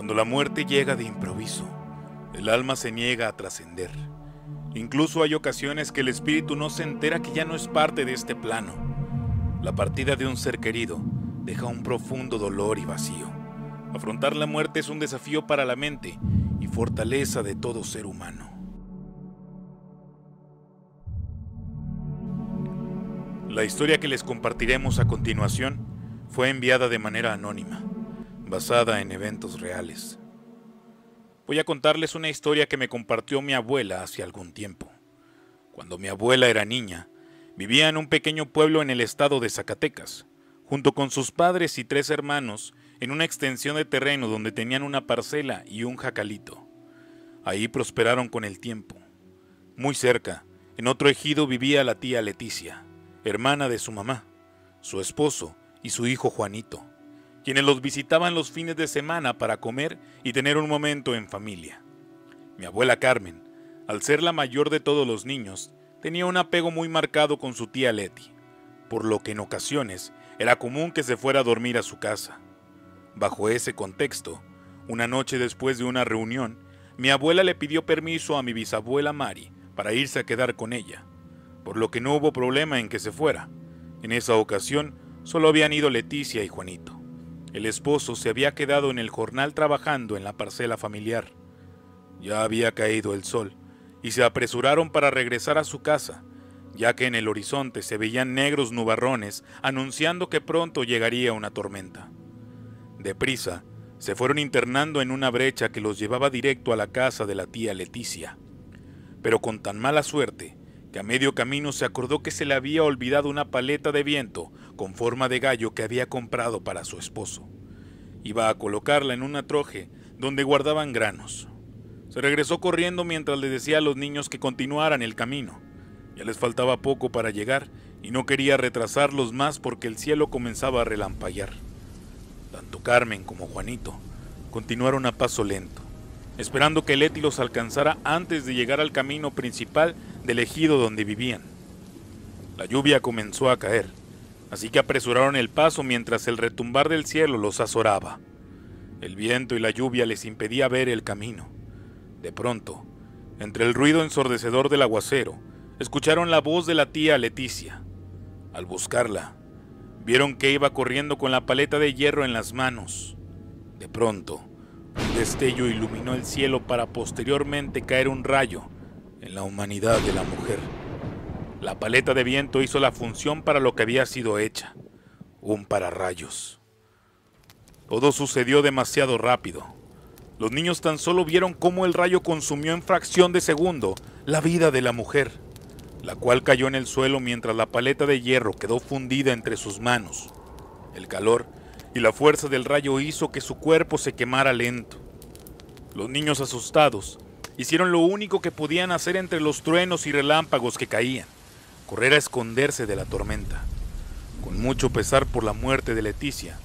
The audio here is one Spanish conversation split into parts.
Cuando la muerte llega de improviso, el alma se niega a trascender. Incluso hay ocasiones que el espíritu no se entera que ya no es parte de este plano. La partida de un ser querido deja un profundo dolor y vacío. Afrontar la muerte es un desafío para la mente y fortaleza de todo ser humano. La historia que les compartiremos a continuación fue enviada de manera anónima, basada en eventos reales. Voy a contarles una historia que me compartió mi abuela hace algún tiempo. Cuando mi abuela era niña, vivía en un pequeño pueblo en el estado de Zacatecas, junto con sus padres y tres hermanos, en una extensión de terreno donde tenían una parcela y un jacalito. Ahí prosperaron con el tiempo. Muy cerca, en otro ejido vivía la tía Leticia, hermana de su mamá, su esposo y su hijo Juanito quienes los visitaban los fines de semana para comer y tener un momento en familia. Mi abuela Carmen, al ser la mayor de todos los niños, tenía un apego muy marcado con su tía Leti, por lo que en ocasiones era común que se fuera a dormir a su casa. Bajo ese contexto, una noche después de una reunión, mi abuela le pidió permiso a mi bisabuela Mari para irse a quedar con ella, por lo que no hubo problema en que se fuera. En esa ocasión solo habían ido Leticia y Juanito. El esposo se había quedado en el jornal trabajando en la parcela familiar. Ya había caído el sol y se apresuraron para regresar a su casa, ya que en el horizonte se veían negros nubarrones anunciando que pronto llegaría una tormenta. Deprisa, se fueron internando en una brecha que los llevaba directo a la casa de la tía Leticia. Pero con tan mala suerte que a medio camino se acordó que se le había olvidado una paleta de viento con forma de gallo que había comprado para su esposo. Iba a colocarla en una troje donde guardaban granos. Se regresó corriendo mientras le decía a los niños que continuaran el camino. Ya les faltaba poco para llegar y no quería retrasarlos más porque el cielo comenzaba a relampaguear. Tanto Carmen como Juanito continuaron a paso lento, esperando que Leti los alcanzara antes de llegar al camino principal del ejido donde vivían. La lluvia comenzó a caer así que apresuraron el paso mientras el retumbar del cielo los azoraba. El viento y la lluvia les impedía ver el camino. De pronto, entre el ruido ensordecedor del aguacero, escucharon la voz de la tía Leticia. Al buscarla, vieron que iba corriendo con la paleta de hierro en las manos. De pronto, un destello iluminó el cielo para posteriormente caer un rayo en la humanidad de la mujer. La paleta de viento hizo la función para lo que había sido hecha, un pararrayos. Todo sucedió demasiado rápido. Los niños tan solo vieron cómo el rayo consumió en fracción de segundo la vida de la mujer, la cual cayó en el suelo mientras la paleta de hierro quedó fundida entre sus manos. El calor y la fuerza del rayo hizo que su cuerpo se quemara lento. Los niños asustados hicieron lo único que podían hacer entre los truenos y relámpagos que caían correr a esconderse de la tormenta. Con mucho pesar por la muerte de Leticia,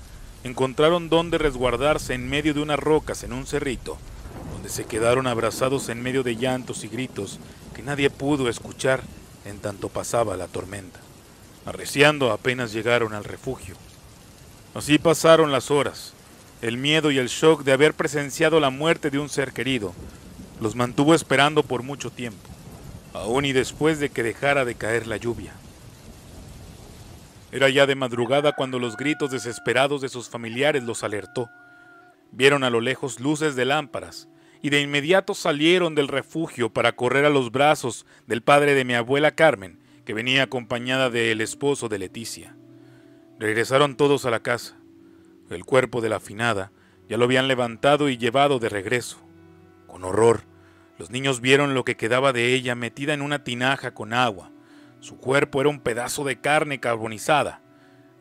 encontraron dónde resguardarse en medio de unas rocas en un cerrito, donde se quedaron abrazados en medio de llantos y gritos que nadie pudo escuchar en tanto pasaba la tormenta. Arreciando apenas llegaron al refugio. Así pasaron las horas. El miedo y el shock de haber presenciado la muerte de un ser querido los mantuvo esperando por mucho tiempo aún y después de que dejara de caer la lluvia. Era ya de madrugada cuando los gritos desesperados de sus familiares los alertó. Vieron a lo lejos luces de lámparas y de inmediato salieron del refugio para correr a los brazos del padre de mi abuela Carmen, que venía acompañada del esposo de Leticia. Regresaron todos a la casa. El cuerpo de la afinada ya lo habían levantado y llevado de regreso. Con horror, los niños vieron lo que quedaba de ella metida en una tinaja con agua. Su cuerpo era un pedazo de carne carbonizada.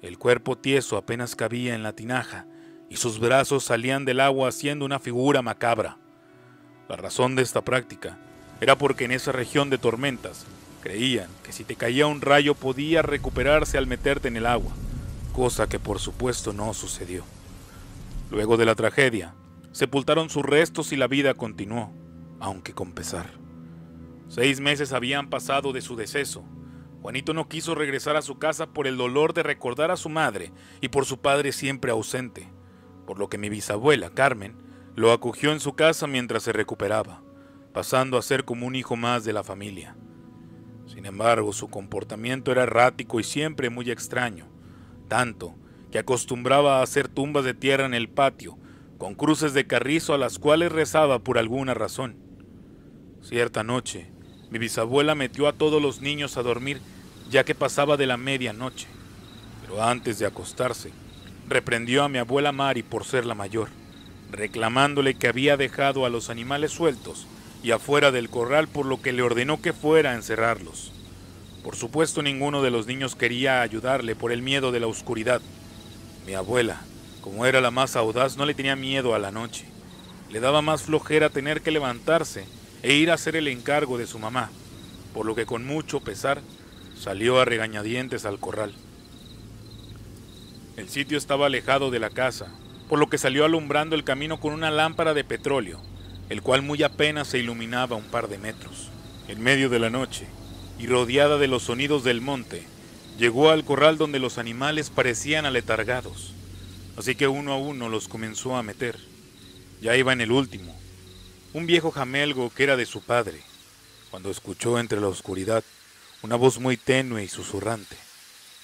El cuerpo tieso apenas cabía en la tinaja y sus brazos salían del agua haciendo una figura macabra. La razón de esta práctica era porque en esa región de tormentas creían que si te caía un rayo podía recuperarse al meterte en el agua, cosa que por supuesto no sucedió. Luego de la tragedia, sepultaron sus restos y la vida continuó aunque con pesar. Seis meses habían pasado de su deceso. Juanito no quiso regresar a su casa por el dolor de recordar a su madre y por su padre siempre ausente, por lo que mi bisabuela, Carmen, Lo acogió en su casa mientras se recuperaba, pasando a ser como un hijo más de la familia. Sin embargo, su comportamiento era errático y siempre muy extraño, tanto que acostumbraba a hacer tumbas de tierra en el patio, con cruces de carrizo a las cuales rezaba por alguna razón. Cierta noche, mi bisabuela metió a todos los niños a dormir ya que pasaba de la medianoche, pero antes de acostarse, reprendió a mi abuela Mari por ser la mayor, reclamándole que había dejado a los animales sueltos y afuera del corral por lo que le ordenó que fuera a encerrarlos. Por supuesto ninguno de los niños quería ayudarle por el miedo de la oscuridad. Mi abuela, como era la más audaz, no le tenía miedo a la noche. Le daba más flojera tener que levantarse e ir a hacer el encargo de su mamá, por lo que con mucho pesar salió a regañadientes al corral. El sitio estaba alejado de la casa, por lo que salió alumbrando el camino con una lámpara de petróleo, el cual muy apenas se iluminaba un par de metros. En medio de la noche, y rodeada de los sonidos del monte, llegó al corral donde los animales parecían aletargados, así que uno a uno los comenzó a meter. Ya iba en el último, un viejo jamelgo que era de su padre, cuando escuchó entre la oscuridad una voz muy tenue y susurrante,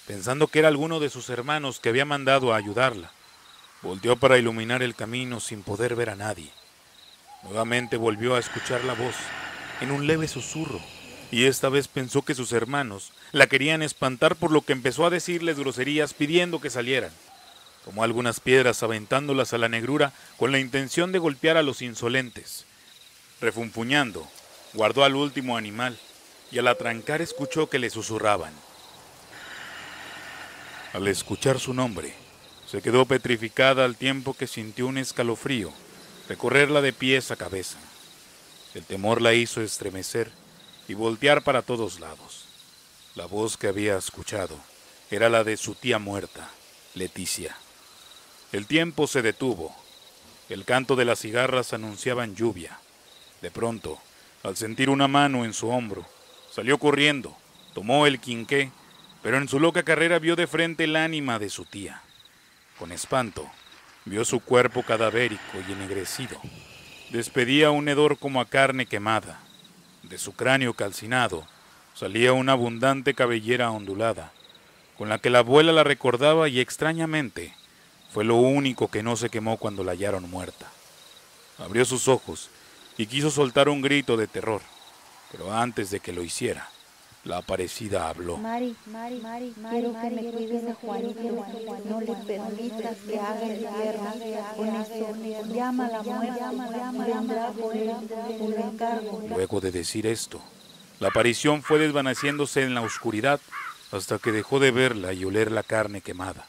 pensando que era alguno de sus hermanos que había mandado a ayudarla. Volteó para iluminar el camino sin poder ver a nadie. Nuevamente volvió a escuchar la voz, en un leve susurro, y esta vez pensó que sus hermanos la querían espantar por lo que empezó a decirles groserías pidiendo que salieran. Tomó algunas piedras aventándolas a la negrura con la intención de golpear a los insolentes. Refunfuñando, guardó al último animal y al atrancar escuchó que le susurraban. Al escuchar su nombre, se quedó petrificada al tiempo que sintió un escalofrío recorrerla de pies a cabeza. El temor la hizo estremecer y voltear para todos lados. La voz que había escuchado era la de su tía muerta, Leticia. El tiempo se detuvo. El canto de las cigarras anunciaban lluvia. De pronto, al sentir una mano en su hombro, salió corriendo, tomó el quinqué, pero en su loca carrera vio de frente el ánima de su tía. Con espanto, vio su cuerpo cadavérico y ennegrecido. Despedía un hedor como a carne quemada. De su cráneo calcinado salía una abundante cabellera ondulada, con la que la abuela la recordaba y extrañamente fue lo único que no se quemó cuando la hallaron muerta. Abrió sus ojos y quiso soltar un grito de terror, pero antes de que lo hiciera, la aparecida habló. Mari, Mari, Mari, quiero que me cuides de Juanito, no le permitas que haga el infierno con eso. Llama a la muerte, vendrá por él, te lo encargo. Luego de decir esto, la aparición fue desvaneciéndose en la oscuridad hasta que dejó de verla y oler la carne quemada.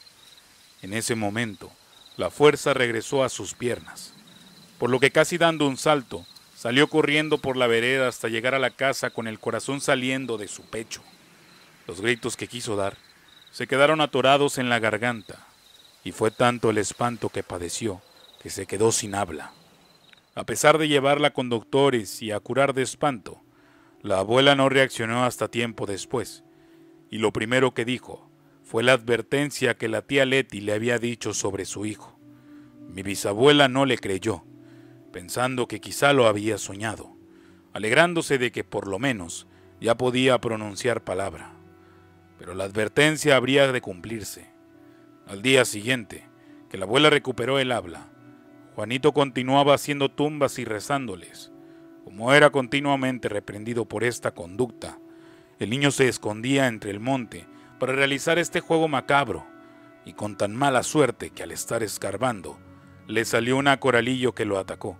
En ese momento, la fuerza regresó a sus piernas, por lo que casi dando un salto, Salió corriendo por la vereda hasta llegar a la casa con el corazón saliendo de su pecho. Los gritos que quiso dar se quedaron atorados en la garganta, y fue tanto el espanto que padeció que se quedó sin habla. A pesar de llevarla con doctores y a curar de espanto, la abuela no reaccionó hasta tiempo después, y lo primero que dijo fue la advertencia que la tía Leti le había dicho sobre su hijo. Mi bisabuela no le creyó, pensando que quizá lo había soñado, alegrándose de que por lo menos ya podía pronunciar palabra. Pero la advertencia habría de cumplirse. Al día siguiente, que la abuela recuperó el habla, Juanito continuaba haciendo tumbas y rezándoles. Como era continuamente reprendido por esta conducta, el niño se escondía entre el monte para realizar este juego macabro, y con tan mala suerte que al estar escarbando, le salió un coralillo que lo atacó,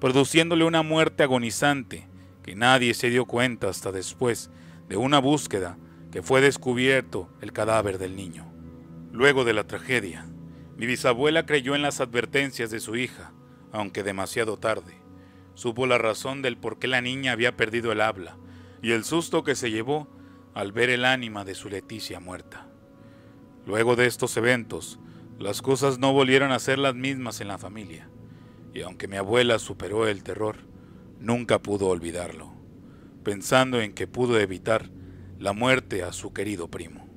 produciéndole una muerte agonizante que nadie se dio cuenta hasta después de una búsqueda que fue descubierto el cadáver del niño. Luego de la tragedia, mi bisabuela creyó en las advertencias de su hija, aunque demasiado tarde. Supo la razón del por qué la niña había perdido el habla y el susto que se llevó al ver el ánima de su Leticia muerta. Luego de estos eventos, las cosas no volvieron a ser las mismas en la familia, y aunque mi abuela superó el terror, nunca pudo olvidarlo, pensando en que pudo evitar la muerte a su querido primo.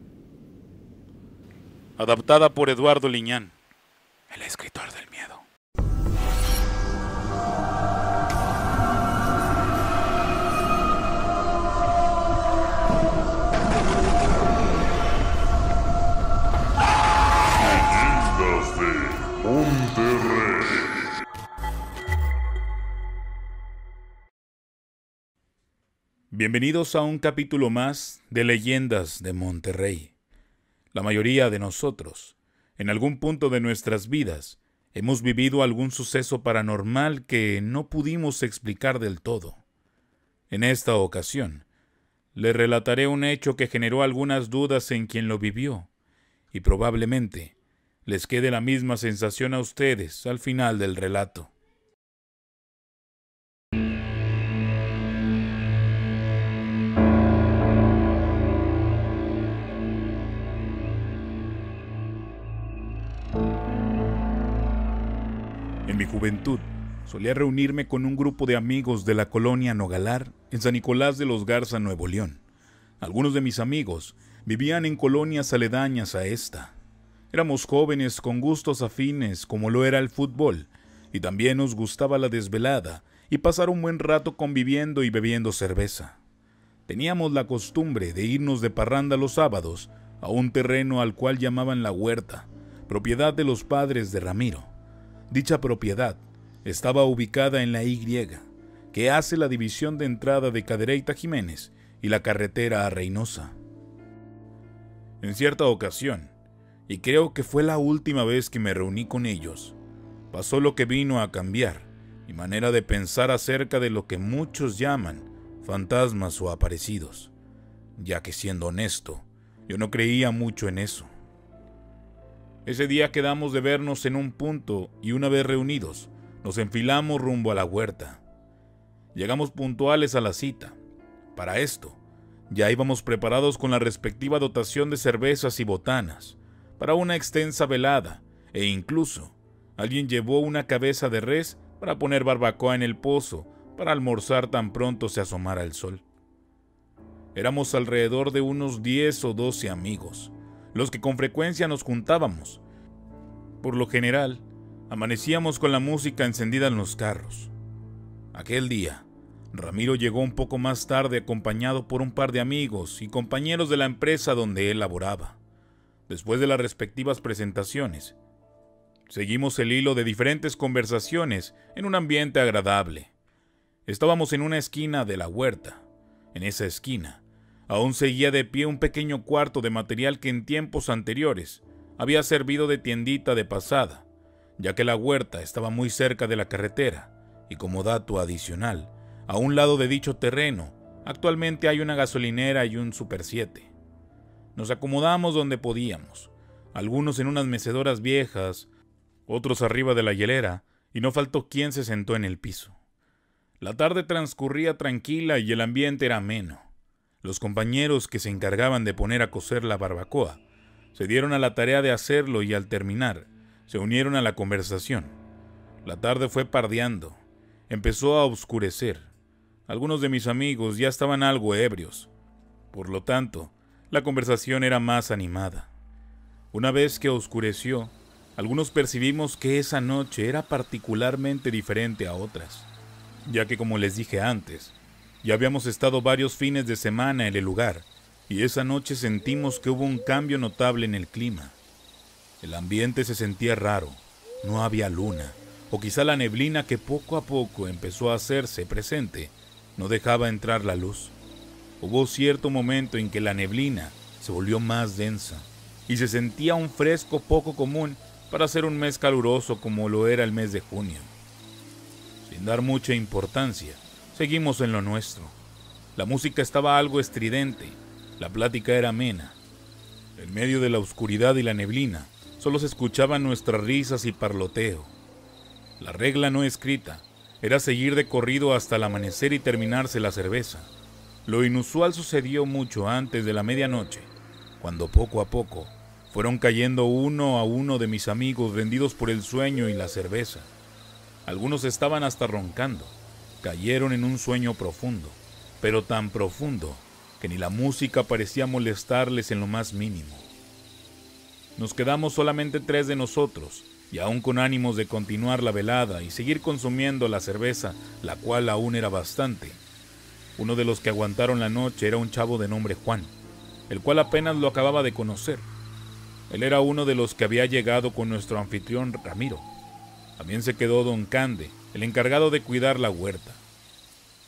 Adaptada por Eduardo Liñán, el escritor del miedo. Bienvenidos a un capítulo más de Leyendas de Monterrey. La mayoría de nosotros, en algún punto de nuestras vidas, hemos vivido algún suceso paranormal que no pudimos explicar del todo. En esta ocasión, le relataré un hecho que generó algunas dudas en quien lo vivió, y probablemente les quede la misma sensación a ustedes al final del relato. Juventud, solía reunirme con un grupo de amigos de la colonia Nogalar en San Nicolás de los Garza, Nuevo León. Algunos de mis amigos vivían en colonias aledañas a esta. Éramos jóvenes con gustos afines como lo era el fútbol, y también nos gustaba la desvelada y pasar un buen rato conviviendo y bebiendo cerveza. Teníamos la costumbre de irnos de parranda los sábados a un terreno al cual llamaban la huerta, propiedad de los padres de Ramiro. Dicha propiedad estaba ubicada en la Y, que hace la división de entrada de Cadereyta Jiménez y la carretera a Reynosa. En cierta ocasión, y creo que fue la última vez que me reuní con ellos, pasó lo que vino a cambiar mi manera de pensar acerca de lo que muchos llaman fantasmas o aparecidos, ya que siendo honesto, yo no creía mucho en eso. Ese día quedamos de vernos en un punto y una vez reunidos, nos enfilamos rumbo a la huerta. Llegamos puntuales a la cita. Para esto, ya íbamos preparados con la respectiva dotación de cervezas y botanas, para una extensa velada, e incluso alguien llevó una cabeza de res para poner barbacoa en el pozo, para almorzar tan pronto se asomara el sol. Éramos alrededor de unos 10 o 12 amigos, los que con frecuencia nos juntábamos. Por lo general, amanecíamos con la música encendida en los carros. Aquel día, Ramiro llegó un poco más tarde acompañado por un par de amigos y compañeros de la empresa donde él laboraba. Después de las respectivas presentaciones, seguimos el hilo de diferentes conversaciones en un ambiente agradable. Estábamos en una esquina de la huerta. En esa esquina Aún seguía de pie un pequeño cuarto de material que en tiempos anteriores había servido de tiendita de pasada, ya que la huerta estaba muy cerca de la carretera, y como dato adicional, a un lado de dicho terreno, actualmente hay una gasolinera y un Super 7. Nos acomodamos donde podíamos, algunos en unas mecedoras viejas, otros arriba de la hielera, y no faltó quien se sentó en el piso. La tarde transcurría tranquila y el ambiente era ameno. Los compañeros que se encargaban de poner a cocer la barbacoa se dieron a la tarea de hacerlo y al terminar se unieron a la conversación. La tarde fue pardeando. Empezó a oscurecer. Algunos de mis amigos ya estaban algo ebrios. Por lo tanto, la conversación era más animada. Una vez que oscureció, algunos percibimos que esa noche era particularmente diferente a otras, ya que como les dije antes, ya habíamos estado varios fines de semana en el lugar, y esa noche sentimos que hubo un cambio notable en el clima. El ambiente se sentía raro, no había luna, o quizá la neblina que poco a poco empezó a hacerse presente no dejaba entrar la luz. Hubo cierto momento en que la neblina se volvió más densa y se sentía un fresco poco común para ser un mes caluroso como lo era el mes de junio. Sin dar mucha importancia, Seguimos en lo nuestro. La música estaba algo estridente, la plática era amena. En medio de la oscuridad y la neblina, solo se escuchaban nuestras risas y parloteo. La regla no escrita era seguir de corrido hasta el amanecer y terminarse la cerveza. Lo inusual sucedió mucho antes de la medianoche, cuando poco a poco fueron cayendo uno a uno de mis amigos rendidos por el sueño y la cerveza. Algunos estaban hasta roncando cayeron en un sueño profundo, pero tan profundo que ni la música parecía molestarles en lo más mínimo. Nos quedamos solamente tres de nosotros, y aún con ánimos de continuar la velada y seguir consumiendo la cerveza, la cual aún era bastante. Uno de los que aguantaron la noche era un chavo de nombre Juan, el cual apenas lo acababa de conocer. Él era uno de los que había llegado con nuestro anfitrión Ramiro. También se quedó don Cande, el encargado de cuidar la huerta.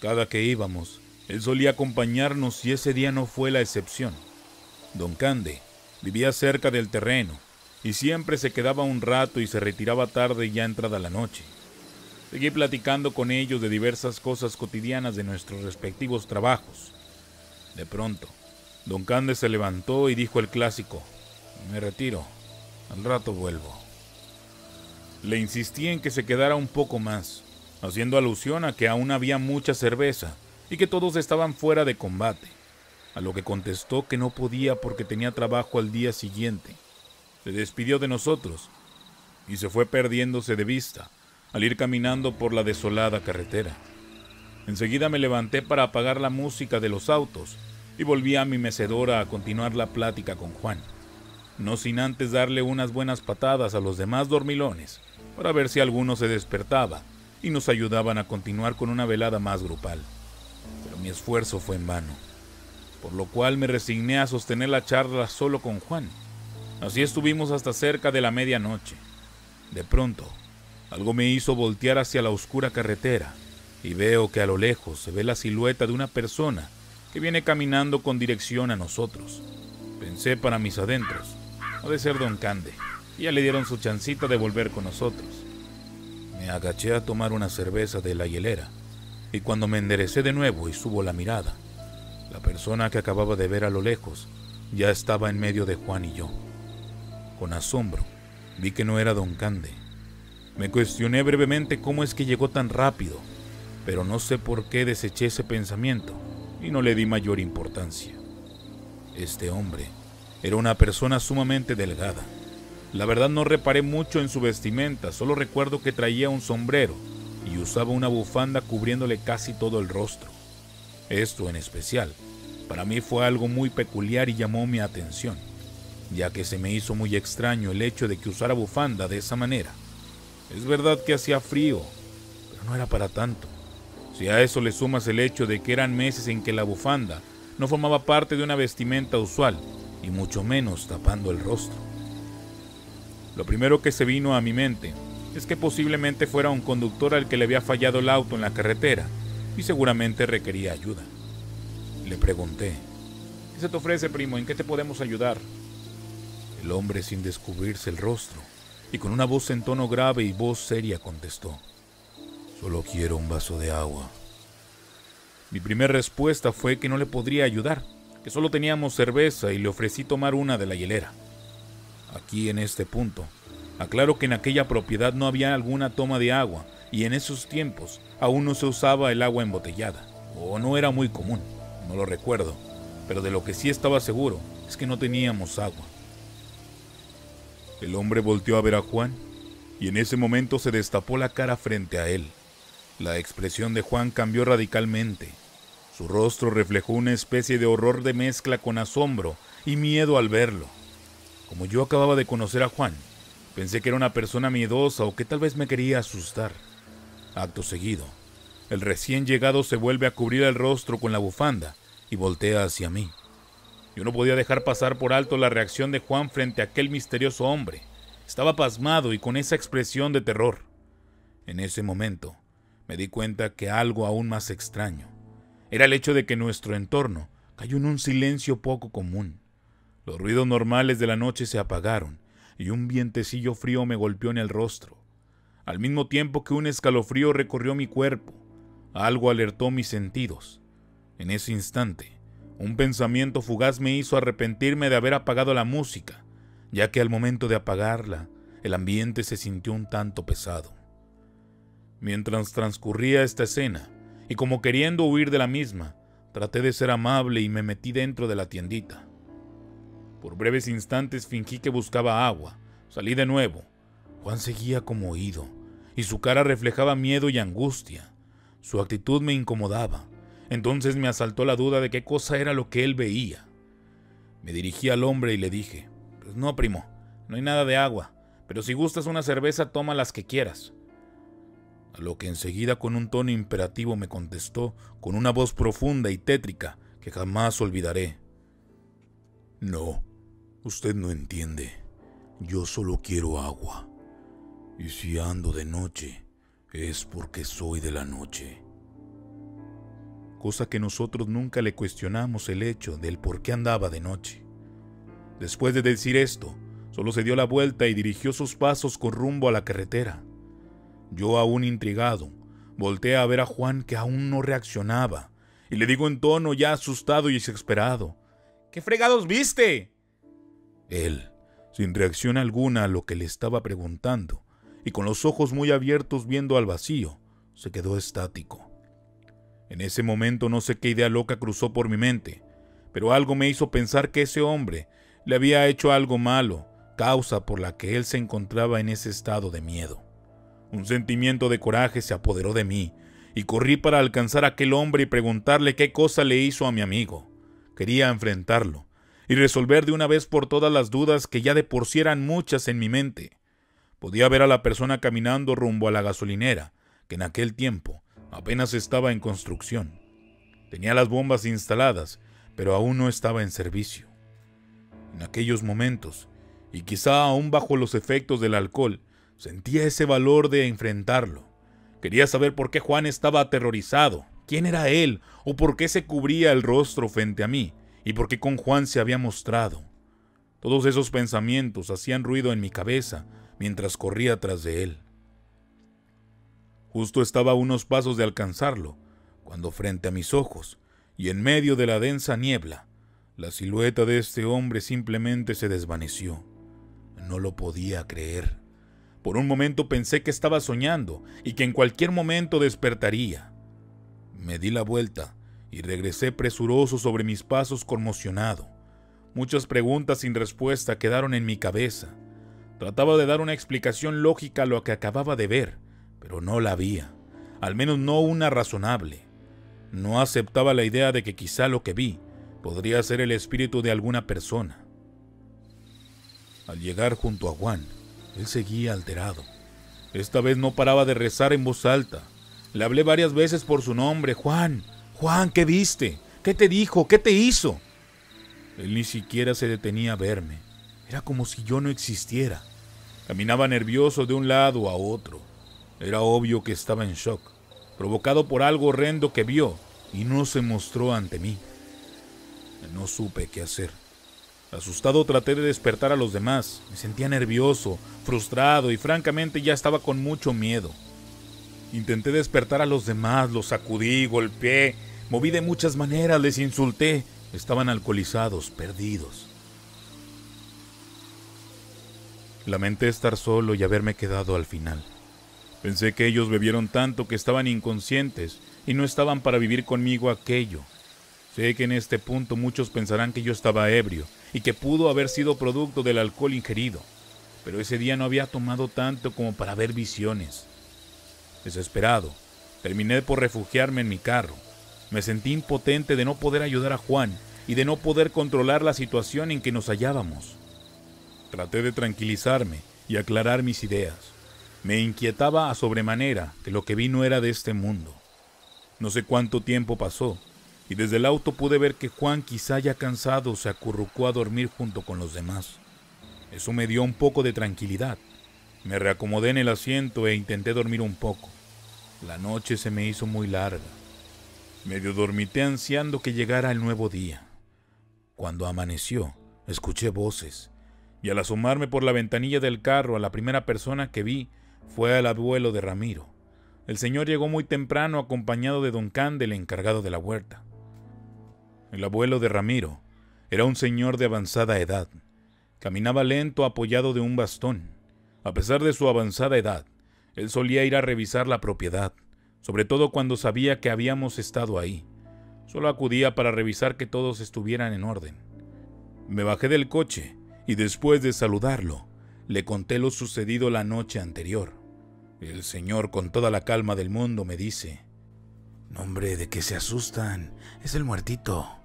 Cada que íbamos, él solía acompañarnos y ese día no fue la excepción. Don Cande vivía cerca del terreno y siempre se quedaba un rato y se retiraba tarde ya entrada la noche. Seguí platicando con ellos de diversas cosas cotidianas de nuestros respectivos trabajos. De pronto, don Cande se levantó y dijo el clásico, me retiro, al rato vuelvo. Le insistí en que se quedara un poco más, haciendo alusión a que aún había mucha cerveza y que todos estaban fuera de combate, a lo que contestó que no podía porque tenía trabajo al día siguiente. Se despidió de nosotros y se fue perdiéndose de vista al ir caminando por la desolada carretera. Enseguida me levanté para apagar la música de los autos y volví a mi mecedora a continuar la plática con Juan, no sin antes darle unas buenas patadas a los demás dormilones para ver si alguno se despertaba y nos ayudaban a continuar con una velada más grupal. Pero mi esfuerzo fue en vano, por lo cual me resigné a sostener la charla solo con Juan. Así estuvimos hasta cerca de la medianoche. De pronto, algo me hizo voltear hacia la oscura carretera y veo que a lo lejos se ve la silueta de una persona que viene caminando con dirección a nosotros. Pensé para mis adentros, de ser don Cande, ya le dieron su chancita de volver con nosotros. Me agaché a tomar una cerveza de la hielera y cuando me enderecé de nuevo y subo la mirada, la persona que acababa de ver a lo lejos ya estaba en medio de Juan y yo. Con asombro, vi que no era don Cande. Me cuestioné brevemente cómo es que llegó tan rápido, pero no sé por qué deseché ese pensamiento y no le di mayor importancia. Este hombre era una persona sumamente delgada. La verdad no reparé mucho en su vestimenta, solo recuerdo que traía un sombrero y usaba una bufanda cubriéndole casi todo el rostro. Esto en especial, para mí fue algo muy peculiar y llamó mi atención, ya que se me hizo muy extraño el hecho de que usara bufanda de esa manera. Es verdad que hacía frío, pero no era para tanto. Si a eso le sumas el hecho de que eran meses en que la bufanda no formaba parte de una vestimenta usual, y mucho menos tapando el rostro. Lo primero que se vino a mi mente es que posiblemente fuera un conductor al que le había fallado el auto en la carretera y seguramente requería ayuda. Le pregunté, ¿qué se te ofrece, primo? ¿En qué te podemos ayudar? El hombre, sin descubrirse el rostro, y con una voz en tono grave y voz seria contestó, Solo quiero un vaso de agua. Mi primera respuesta fue que no le podría ayudar, que solo teníamos cerveza y le ofrecí tomar una de la hielera. Aquí en este punto, aclaro que en aquella propiedad no había alguna toma de agua y en esos tiempos aún no se usaba el agua embotellada, o no era muy común, no lo recuerdo, pero de lo que sí estaba seguro es que no teníamos agua. El hombre volteó a ver a Juan y en ese momento se destapó la cara frente a él. La expresión de Juan cambió radicalmente. Su rostro reflejó una especie de horror de mezcla con asombro y miedo al verlo. Como yo acababa de conocer a Juan, pensé que era una persona miedosa o que tal vez me quería asustar. Acto seguido, el recién llegado se vuelve a cubrir el rostro con la bufanda y voltea hacia mí. Yo no podía dejar pasar por alto la reacción de Juan frente a aquel misterioso hombre. Estaba pasmado y con esa expresión de terror. En ese momento, me di cuenta que algo aún más extraño era el hecho de que nuestro entorno cayó en un silencio poco común. Los ruidos normales de la noche se apagaron y un vientecillo frío me golpeó en el rostro, al mismo tiempo que un escalofrío recorrió mi cuerpo. Algo alertó mis sentidos. En ese instante, un pensamiento fugaz me hizo arrepentirme de haber apagado la música, ya que al momento de apagarla, el ambiente se sintió un tanto pesado. Mientras transcurría esta escena, y como queriendo huir de la misma, traté de ser amable y me metí dentro de la tiendita. Por breves instantes fingí que buscaba agua. Salí de nuevo. Juan seguía como oído, y su cara reflejaba miedo y angustia. Su actitud me incomodaba. Entonces me asaltó la duda de qué cosa era lo que él veía. Me dirigí al hombre y le dije, Pues no, primo, no hay nada de agua, pero si gustas una cerveza, toma las que quieras. Lo que enseguida con un tono imperativo me contestó, con una voz profunda y tétrica que jamás olvidaré. No, usted no entiende. Yo solo quiero agua. Y si ando de noche, es porque soy de la noche. Cosa que nosotros nunca le cuestionamos el hecho del por qué andaba de noche. Después de decir esto, solo se dio la vuelta y dirigió sus pasos con rumbo a la carretera. Yo, aún intrigado, volteé a ver a Juan que aún no reaccionaba, y le digo en tono ya asustado y desesperado, ¿Qué fregados viste? Él, sin reacción alguna a lo que le estaba preguntando, y con los ojos muy abiertos viendo al vacío, se quedó estático. En ese momento no sé qué idea loca cruzó por mi mente, pero algo me hizo pensar que ese hombre le había hecho algo malo, causa por la que él se encontraba en ese estado de miedo. Un sentimiento de coraje se apoderó de mí, y corrí para alcanzar a aquel hombre y preguntarle qué cosa le hizo a mi amigo. Quería enfrentarlo y resolver de una vez por todas las dudas que ya de por sí eran muchas en mi mente. Podía ver a la persona caminando rumbo a la gasolinera, que en aquel tiempo apenas estaba en construcción. Tenía las bombas instaladas, pero aún no estaba en servicio. En aquellos momentos, y quizá aún bajo los efectos del alcohol, sentía ese valor de enfrentarlo. Quería saber por qué Juan estaba aterrorizado, quién era él o por qué se cubría el rostro frente a mí y por qué con Juan se había mostrado. Todos esos pensamientos hacían ruido en mi cabeza mientras corría tras de él. Justo estaba a unos pasos de alcanzarlo, cuando frente a mis ojos, y en medio de la densa niebla, la silueta de este hombre simplemente se desvaneció. No lo podía creer. Por un momento pensé que estaba soñando y que en cualquier momento despertaría. Me di la vuelta y regresé presuroso sobre mis pasos conmocionado. Muchas preguntas sin respuesta quedaron en mi cabeza. Trataba de dar una explicación lógica a lo que acababa de ver, pero no la había, al menos no una razonable. No aceptaba la idea de que quizá lo que vi podría ser el espíritu de alguna persona. Al llegar junto a Juan, él seguía alterado. Esta vez no paraba de rezar en voz alta, le hablé varias veces por su nombre. Juan, Juan, ¿qué viste? ¿Qué te dijo? ¿Qué te hizo? Él ni siquiera se detenía a verme. Era como si yo no existiera. Caminaba nervioso de un lado a otro. Era obvio que estaba en shock, provocado por algo horrendo que vio y no se mostró ante mí. No supe qué hacer. Asustado traté de despertar a los demás. Me sentía nervioso, frustrado y francamente ya estaba con mucho miedo. Intenté despertar a los demás, los sacudí, golpeé, moví de muchas maneras, les insulté. Estaban alcoholizados, perdidos. Lamenté estar solo y haberme quedado al final. Pensé que ellos bebieron tanto que estaban inconscientes y no estaban para vivir conmigo aquello. Sé que en este punto muchos pensarán que yo estaba ebrio y que pudo haber sido producto del alcohol ingerido, pero ese día no había tomado tanto como para ver visiones. Desesperado, terminé por refugiarme en mi carro. Me sentí impotente de no poder ayudar a Juan y de no poder controlar la situación en que nos hallábamos. Traté de tranquilizarme y aclarar mis ideas. Me inquietaba a sobremanera que lo que vi no era de este mundo. No sé cuánto tiempo pasó, y desde el auto pude ver que Juan quizá ya cansado se acurrucó a dormir junto con los demás. Eso me dio un poco de tranquilidad. Me reacomodé en el asiento e intenté dormir un poco. La noche se me hizo muy larga. Medio dormité ansiando que llegara el nuevo día. Cuando amaneció, escuché voces, y al asomarme por la ventanilla del carro a la primera persona que vi fue al abuelo de Ramiro. El señor llegó muy temprano acompañado de don Candel, encargado de la huerta. El abuelo de Ramiro era un señor de avanzada edad. Caminaba lento apoyado de un bastón. A pesar de su avanzada edad, él solía ir a revisar la propiedad, sobre todo cuando sabía que habíamos estado ahí. Solo acudía para revisar que todos estuvieran en orden. Me bajé del coche y después de saludarlo, le conté lo sucedido la noche anterior. El señor, con toda la calma del mundo, me dice, Nombre, ¿de qué se asustan? Es el muertito.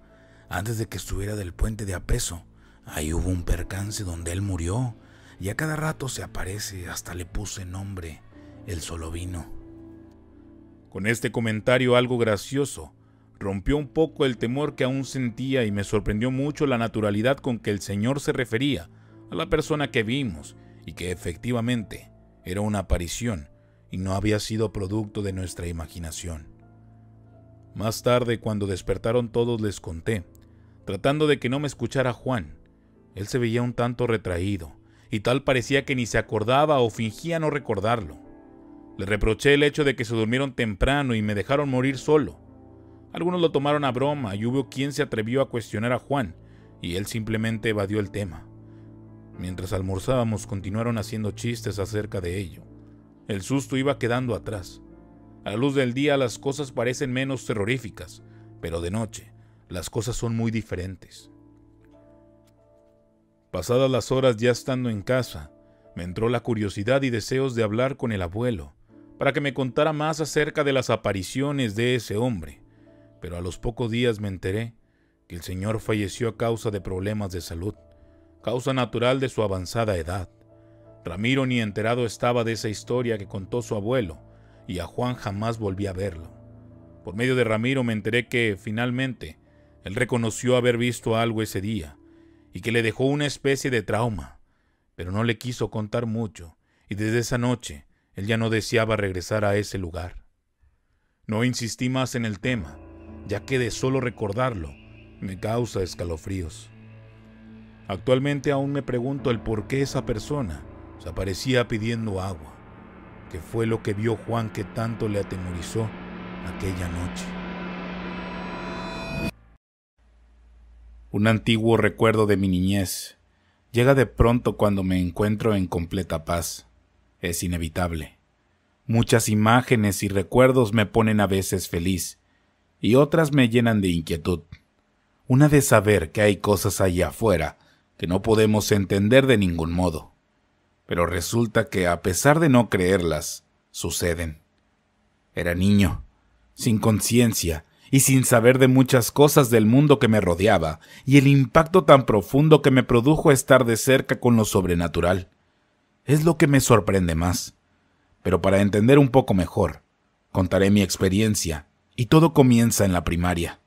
Antes de que estuviera del puente de Apeso, ahí hubo un percance donde él murió y a cada rato se aparece, hasta le puse nombre, el solo vino. Con este comentario algo gracioso, rompió un poco el temor que aún sentía y me sorprendió mucho la naturalidad con que el Señor se refería a la persona que vimos y que efectivamente era una aparición y no había sido producto de nuestra imaginación. Más tarde, cuando despertaron todos, les conté, tratando de que no me escuchara Juan. Él se veía un tanto retraído, y tal parecía que ni se acordaba o fingía no recordarlo. Le reproché el hecho de que se durmieron temprano y me dejaron morir solo. Algunos lo tomaron a broma y hubo quien se atrevió a cuestionar a Juan, y él simplemente evadió el tema. Mientras almorzábamos continuaron haciendo chistes acerca de ello. El susto iba quedando atrás. A la luz del día las cosas parecen menos terroríficas, pero de noche las cosas son muy diferentes. Pasadas las horas ya estando en casa, me entró la curiosidad y deseos de hablar con el abuelo, para que me contara más acerca de las apariciones de ese hombre, pero a los pocos días me enteré que el señor falleció a causa de problemas de salud, causa natural de su avanzada edad. Ramiro ni enterado estaba de esa historia que contó su abuelo, y a Juan jamás volví a verlo. Por medio de Ramiro me enteré que, finalmente, él reconoció haber visto algo ese día, y que le dejó una especie de trauma, pero no le quiso contar mucho, y desde esa noche él ya no deseaba regresar a ese lugar. No insistí más en el tema, ya que de solo recordarlo me causa escalofríos. Actualmente aún me pregunto el por qué esa persona se aparecía pidiendo agua que fue lo que vio Juan que tanto le atemorizó aquella noche. Un antiguo recuerdo de mi niñez llega de pronto cuando me encuentro en completa paz. Es inevitable. Muchas imágenes y recuerdos me ponen a veces feliz y otras me llenan de inquietud. Una de saber que hay cosas allá afuera que no podemos entender de ningún modo pero resulta que a pesar de no creerlas, suceden. Era niño, sin conciencia y sin saber de muchas cosas del mundo que me rodeaba, y el impacto tan profundo que me produjo estar de cerca con lo sobrenatural. Es lo que me sorprende más. Pero para entender un poco mejor, contaré mi experiencia, y todo comienza en la primaria.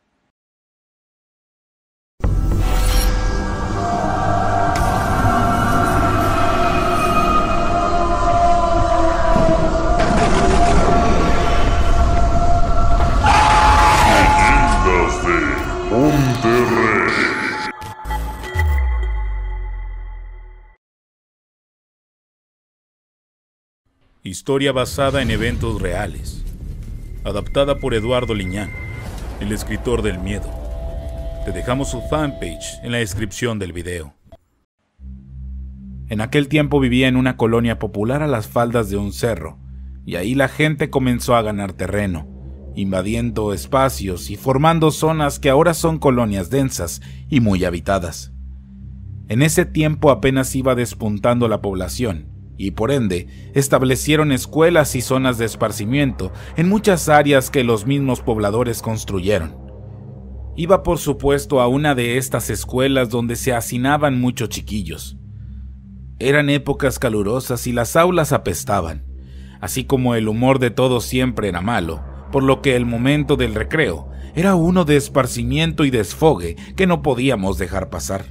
Historia basada en eventos reales. Adaptada por Eduardo Liñán, el escritor del miedo. Te dejamos su fanpage en la descripción del video. En aquel tiempo vivía en una colonia popular a las faldas de un cerro, y ahí la gente comenzó a ganar terreno, invadiendo espacios y formando zonas que ahora son colonias densas y muy habitadas. En ese tiempo apenas iba despuntando la población, y por ende establecieron escuelas y zonas de esparcimiento en muchas áreas que los mismos pobladores construyeron. Iba por supuesto a una de estas escuelas donde se hacinaban muchos chiquillos. Eran épocas calurosas y las aulas apestaban, así como el humor de todos siempre era malo, por lo que el momento del recreo era uno de esparcimiento y desfogue que no podíamos dejar pasar.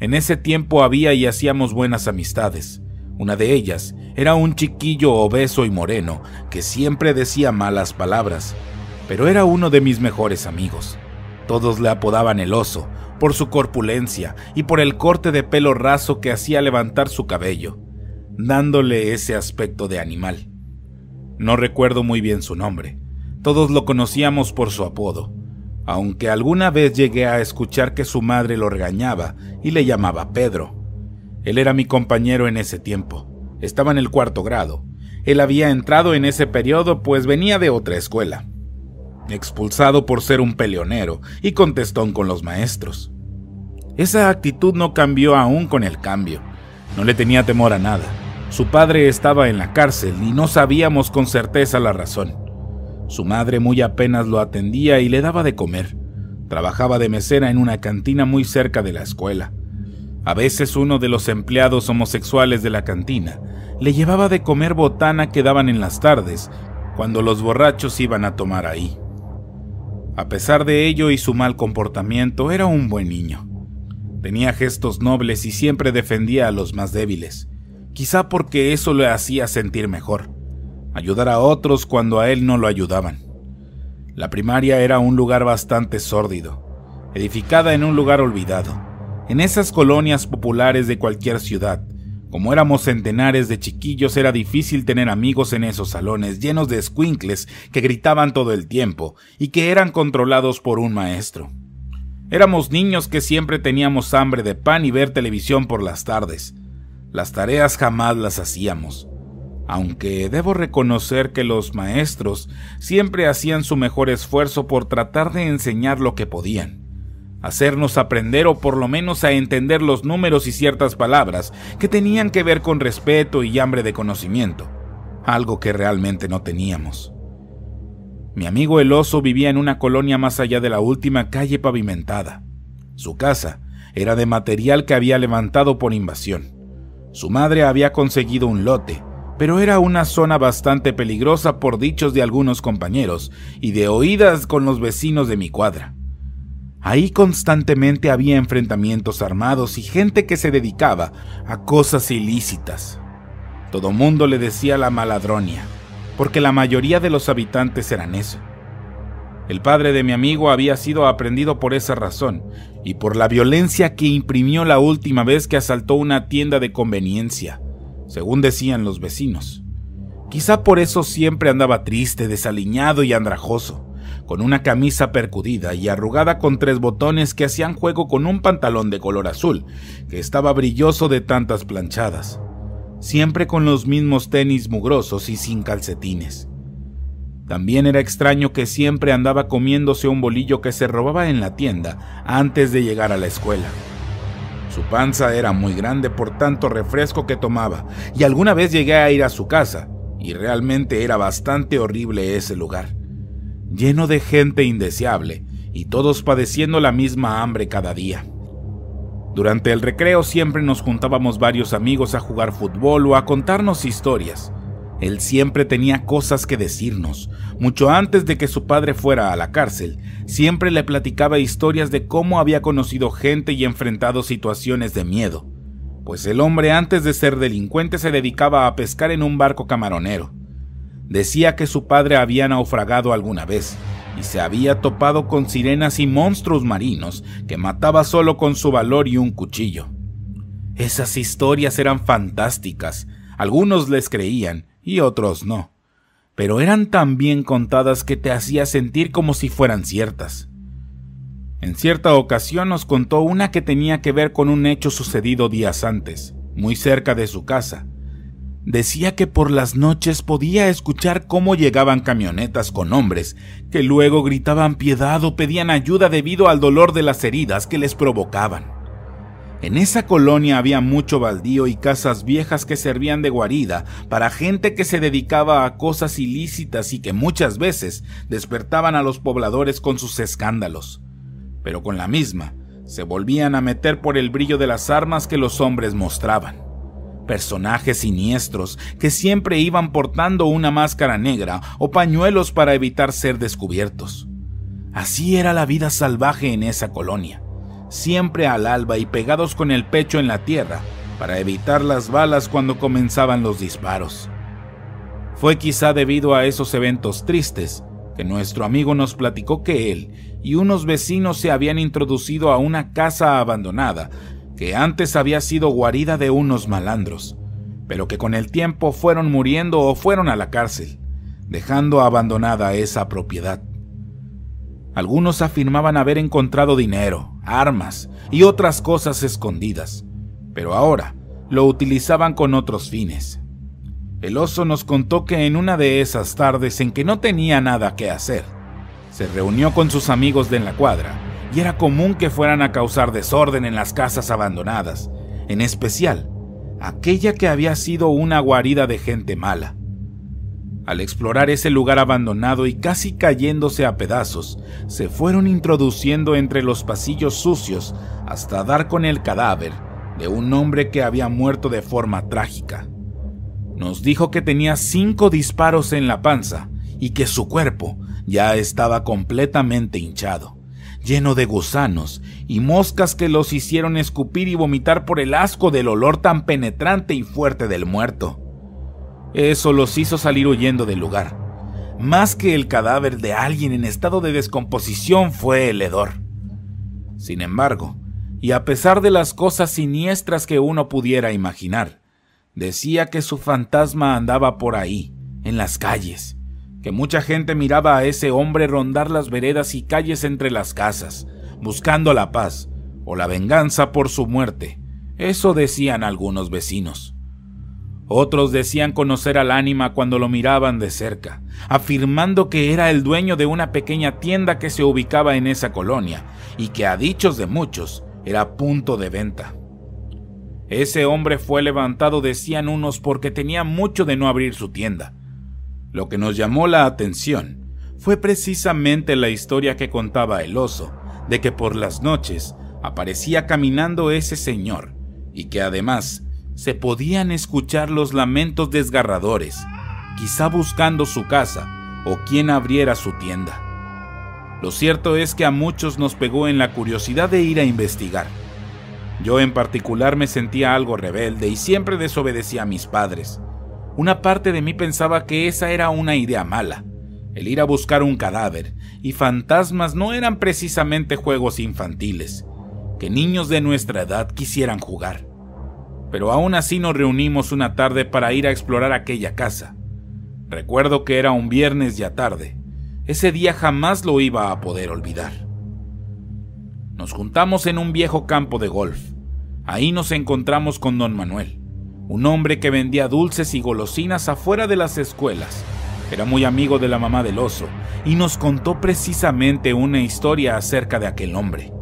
En ese tiempo había y hacíamos buenas amistades. Una de ellas era un chiquillo obeso y moreno que siempre decía malas palabras, pero era uno de mis mejores amigos. Todos le apodaban el oso, por su corpulencia y por el corte de pelo raso que hacía levantar su cabello, dándole ese aspecto de animal. No recuerdo muy bien su nombre. Todos lo conocíamos por su apodo, aunque alguna vez llegué a escuchar que su madre lo regañaba y le llamaba Pedro. Él era mi compañero en ese tiempo. Estaba en el cuarto grado. Él había entrado en ese periodo pues venía de otra escuela. Expulsado por ser un peleonero y contestón con los maestros. Esa actitud no cambió aún con el cambio. No le tenía temor a nada. Su padre estaba en la cárcel y no sabíamos con certeza la razón. Su madre muy apenas lo atendía y le daba de comer. Trabajaba de mesera en una cantina muy cerca de la escuela. A veces uno de los empleados homosexuales de la cantina le llevaba de comer botana que daban en las tardes, cuando los borrachos iban a tomar ahí. A pesar de ello y su mal comportamiento, era un buen niño. Tenía gestos nobles y siempre defendía a los más débiles, quizá porque eso le hacía sentir mejor, ayudar a otros cuando a él no lo ayudaban. La primaria era un lugar bastante sórdido, edificada en un lugar olvidado, en esas colonias populares de cualquier ciudad, como éramos centenares de chiquillos, era difícil tener amigos en esos salones llenos de squinkles que gritaban todo el tiempo y que eran controlados por un maestro. Éramos niños que siempre teníamos hambre de pan y ver televisión por las tardes. Las tareas jamás las hacíamos. Aunque debo reconocer que los maestros siempre hacían su mejor esfuerzo por tratar de enseñar lo que podían hacernos aprender o por lo menos a entender los números y ciertas palabras que tenían que ver con respeto y hambre de conocimiento, algo que realmente no teníamos. Mi amigo el oso vivía en una colonia más allá de la última calle pavimentada. Su casa era de material que había levantado por invasión. Su madre había conseguido un lote, pero era una zona bastante peligrosa por dichos de algunos compañeros y de oídas con los vecinos de mi cuadra. Ahí constantemente había enfrentamientos armados y gente que se dedicaba a cosas ilícitas. Todo mundo le decía la maladronia, porque la mayoría de los habitantes eran eso. El padre de mi amigo había sido aprendido por esa razón y por la violencia que imprimió la última vez que asaltó una tienda de conveniencia, según decían los vecinos. Quizá por eso siempre andaba triste, desaliñado y andrajoso con una camisa percudida y arrugada con tres botones que hacían juego con un pantalón de color azul, que estaba brilloso de tantas planchadas, siempre con los mismos tenis mugrosos y sin calcetines. También era extraño que siempre andaba comiéndose un bolillo que se robaba en la tienda antes de llegar a la escuela. Su panza era muy grande por tanto refresco que tomaba, y alguna vez llegué a ir a su casa, y realmente era bastante horrible ese lugar lleno de gente indeseable, y todos padeciendo la misma hambre cada día. Durante el recreo siempre nos juntábamos varios amigos a jugar fútbol o a contarnos historias. Él siempre tenía cosas que decirnos. Mucho antes de que su padre fuera a la cárcel, siempre le platicaba historias de cómo había conocido gente y enfrentado situaciones de miedo, pues el hombre antes de ser delincuente se dedicaba a pescar en un barco camaronero. Decía que su padre había naufragado alguna vez y se había topado con sirenas y monstruos marinos que mataba solo con su valor y un cuchillo. Esas historias eran fantásticas, algunos les creían y otros no, pero eran tan bien contadas que te hacía sentir como si fueran ciertas. En cierta ocasión nos contó una que tenía que ver con un hecho sucedido días antes, muy cerca de su casa, Decía que por las noches podía escuchar cómo llegaban camionetas con hombres, que luego gritaban piedad o pedían ayuda debido al dolor de las heridas que les provocaban. En esa colonia había mucho baldío y casas viejas que servían de guarida para gente que se dedicaba a cosas ilícitas y que muchas veces despertaban a los pobladores con sus escándalos. Pero con la misma, se volvían a meter por el brillo de las armas que los hombres mostraban personajes siniestros que siempre iban portando una máscara negra o pañuelos para evitar ser descubiertos. Así era la vida salvaje en esa colonia, siempre al alba y pegados con el pecho en la tierra para evitar las balas cuando comenzaban los disparos. Fue quizá debido a esos eventos tristes que nuestro amigo nos platicó que él y unos vecinos se habían introducido a una casa abandonada que antes había sido guarida de unos malandros, pero que con el tiempo fueron muriendo o fueron a la cárcel, dejando abandonada esa propiedad. Algunos afirmaban haber encontrado dinero, armas y otras cosas escondidas, pero ahora lo utilizaban con otros fines. El oso nos contó que en una de esas tardes en que no tenía nada que hacer, se reunió con sus amigos de la cuadra y era común que fueran a causar desorden en las casas abandonadas, en especial aquella que había sido una guarida de gente mala. Al explorar ese lugar abandonado y casi cayéndose a pedazos, se fueron introduciendo entre los pasillos sucios hasta dar con el cadáver de un hombre que había muerto de forma trágica. Nos dijo que tenía cinco disparos en la panza y que su cuerpo ya estaba completamente hinchado, lleno de gusanos y moscas que los hicieron escupir y vomitar por el asco del olor tan penetrante y fuerte del muerto. Eso los hizo salir huyendo del lugar. Más que el cadáver de alguien en estado de descomposición fue el hedor. Sin embargo, y a pesar de las cosas siniestras que uno pudiera imaginar, decía que su fantasma andaba por ahí, en las calles, que mucha gente miraba a ese hombre rondar las veredas y calles entre las casas, buscando la paz o la venganza por su muerte. Eso decían algunos vecinos. Otros decían conocer al ánima cuando lo miraban de cerca, afirmando que era el dueño de una pequeña tienda que se ubicaba en esa colonia y que a dichos de muchos era punto de venta. Ese hombre fue levantado, decían unos, porque tenía mucho de no abrir su tienda, lo que nos llamó la atención fue precisamente la historia que contaba el oso, de que por las noches aparecía caminando ese señor, y que además se podían escuchar los lamentos desgarradores, quizá buscando su casa o quien abriera su tienda. Lo cierto es que a muchos nos pegó en la curiosidad de ir a investigar. Yo en particular me sentía algo rebelde y siempre desobedecía a mis padres, una parte de mí pensaba que esa era una idea mala, el ir a buscar un cadáver, y fantasmas no eran precisamente juegos infantiles, que niños de nuestra edad quisieran jugar. Pero aún así nos reunimos una tarde para ir a explorar aquella casa. Recuerdo que era un viernes ya tarde. Ese día jamás lo iba a poder olvidar. Nos juntamos en un viejo campo de golf. Ahí nos encontramos con don Manuel un hombre que vendía dulces y golosinas afuera de las escuelas. Era muy amigo de la mamá del oso y nos contó precisamente una historia acerca de aquel hombre,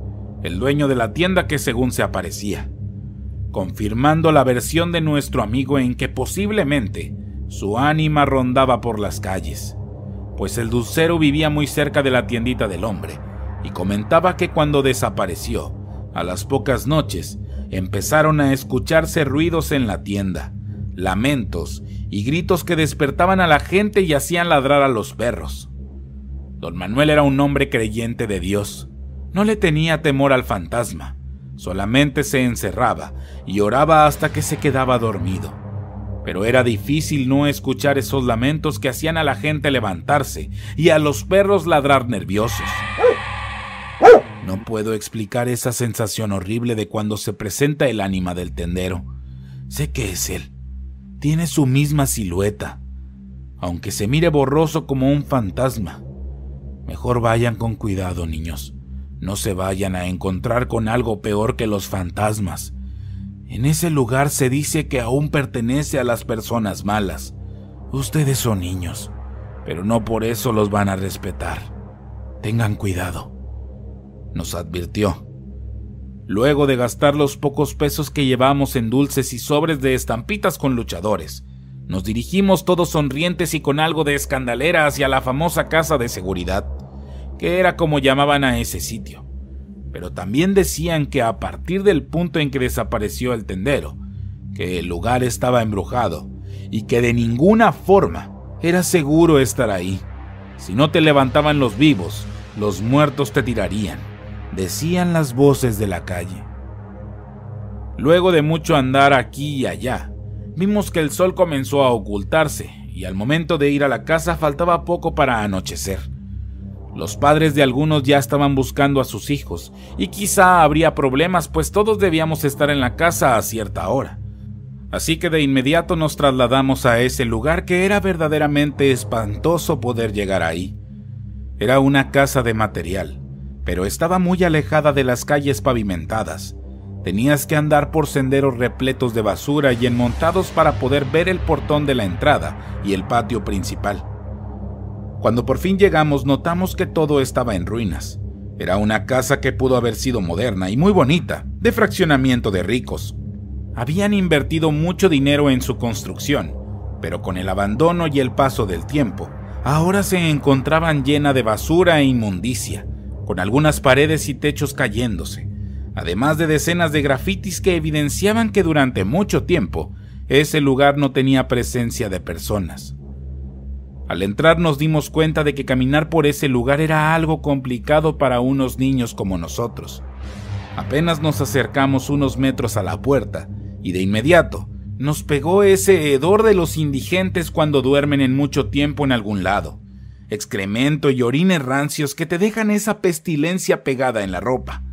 el dueño de la tienda que según se aparecía, confirmando la versión de nuestro amigo en que posiblemente su ánima rondaba por las calles, pues el dulcero vivía muy cerca de la tiendita del hombre y comentaba que cuando desapareció, a las pocas noches, empezaron a escucharse ruidos en la tienda, lamentos y gritos que despertaban a la gente y hacían ladrar a los perros. Don Manuel era un hombre creyente de Dios. No le tenía temor al fantasma, solamente se encerraba y oraba hasta que se quedaba dormido. Pero era difícil no escuchar esos lamentos que hacían a la gente levantarse y a los perros ladrar nerviosos. No puedo explicar esa sensación horrible de cuando se presenta el ánima del tendero. Sé que es él. Tiene su misma silueta, aunque se mire borroso como un fantasma. Mejor vayan con cuidado, niños. No se vayan a encontrar con algo peor que los fantasmas. En ese lugar se dice que aún pertenece a las personas malas. Ustedes son niños, pero no por eso los van a respetar. Tengan cuidado nos advirtió. Luego de gastar los pocos pesos que llevamos en dulces y sobres de estampitas con luchadores, nos dirigimos todos sonrientes y con algo de escandalera hacia la famosa casa de seguridad, que era como llamaban a ese sitio. Pero también decían que a partir del punto en que desapareció el tendero, que el lugar estaba embrujado y que de ninguna forma era seguro estar ahí. Si no te levantaban los vivos, los muertos te tirarían decían las voces de la calle. Luego de mucho andar aquí y allá, vimos que el sol comenzó a ocultarse y al momento de ir a la casa faltaba poco para anochecer. Los padres de algunos ya estaban buscando a sus hijos y quizá habría problemas pues todos debíamos estar en la casa a cierta hora. Así que de inmediato nos trasladamos a ese lugar que era verdaderamente espantoso poder llegar ahí. Era una casa de material, pero estaba muy alejada de las calles pavimentadas. Tenías que andar por senderos repletos de basura y enmontados para poder ver el portón de la entrada y el patio principal. Cuando por fin llegamos notamos que todo estaba en ruinas. Era una casa que pudo haber sido moderna y muy bonita, de fraccionamiento de ricos. Habían invertido mucho dinero en su construcción, pero con el abandono y el paso del tiempo, ahora se encontraban llena de basura e inmundicia con algunas paredes y techos cayéndose, además de decenas de grafitis que evidenciaban que durante mucho tiempo ese lugar no tenía presencia de personas. Al entrar nos dimos cuenta de que caminar por ese lugar era algo complicado para unos niños como nosotros. Apenas nos acercamos unos metros a la puerta y de inmediato nos pegó ese hedor de los indigentes cuando duermen en mucho tiempo en algún lado. Excremento y orines rancios que te dejan esa pestilencia pegada en la ropa.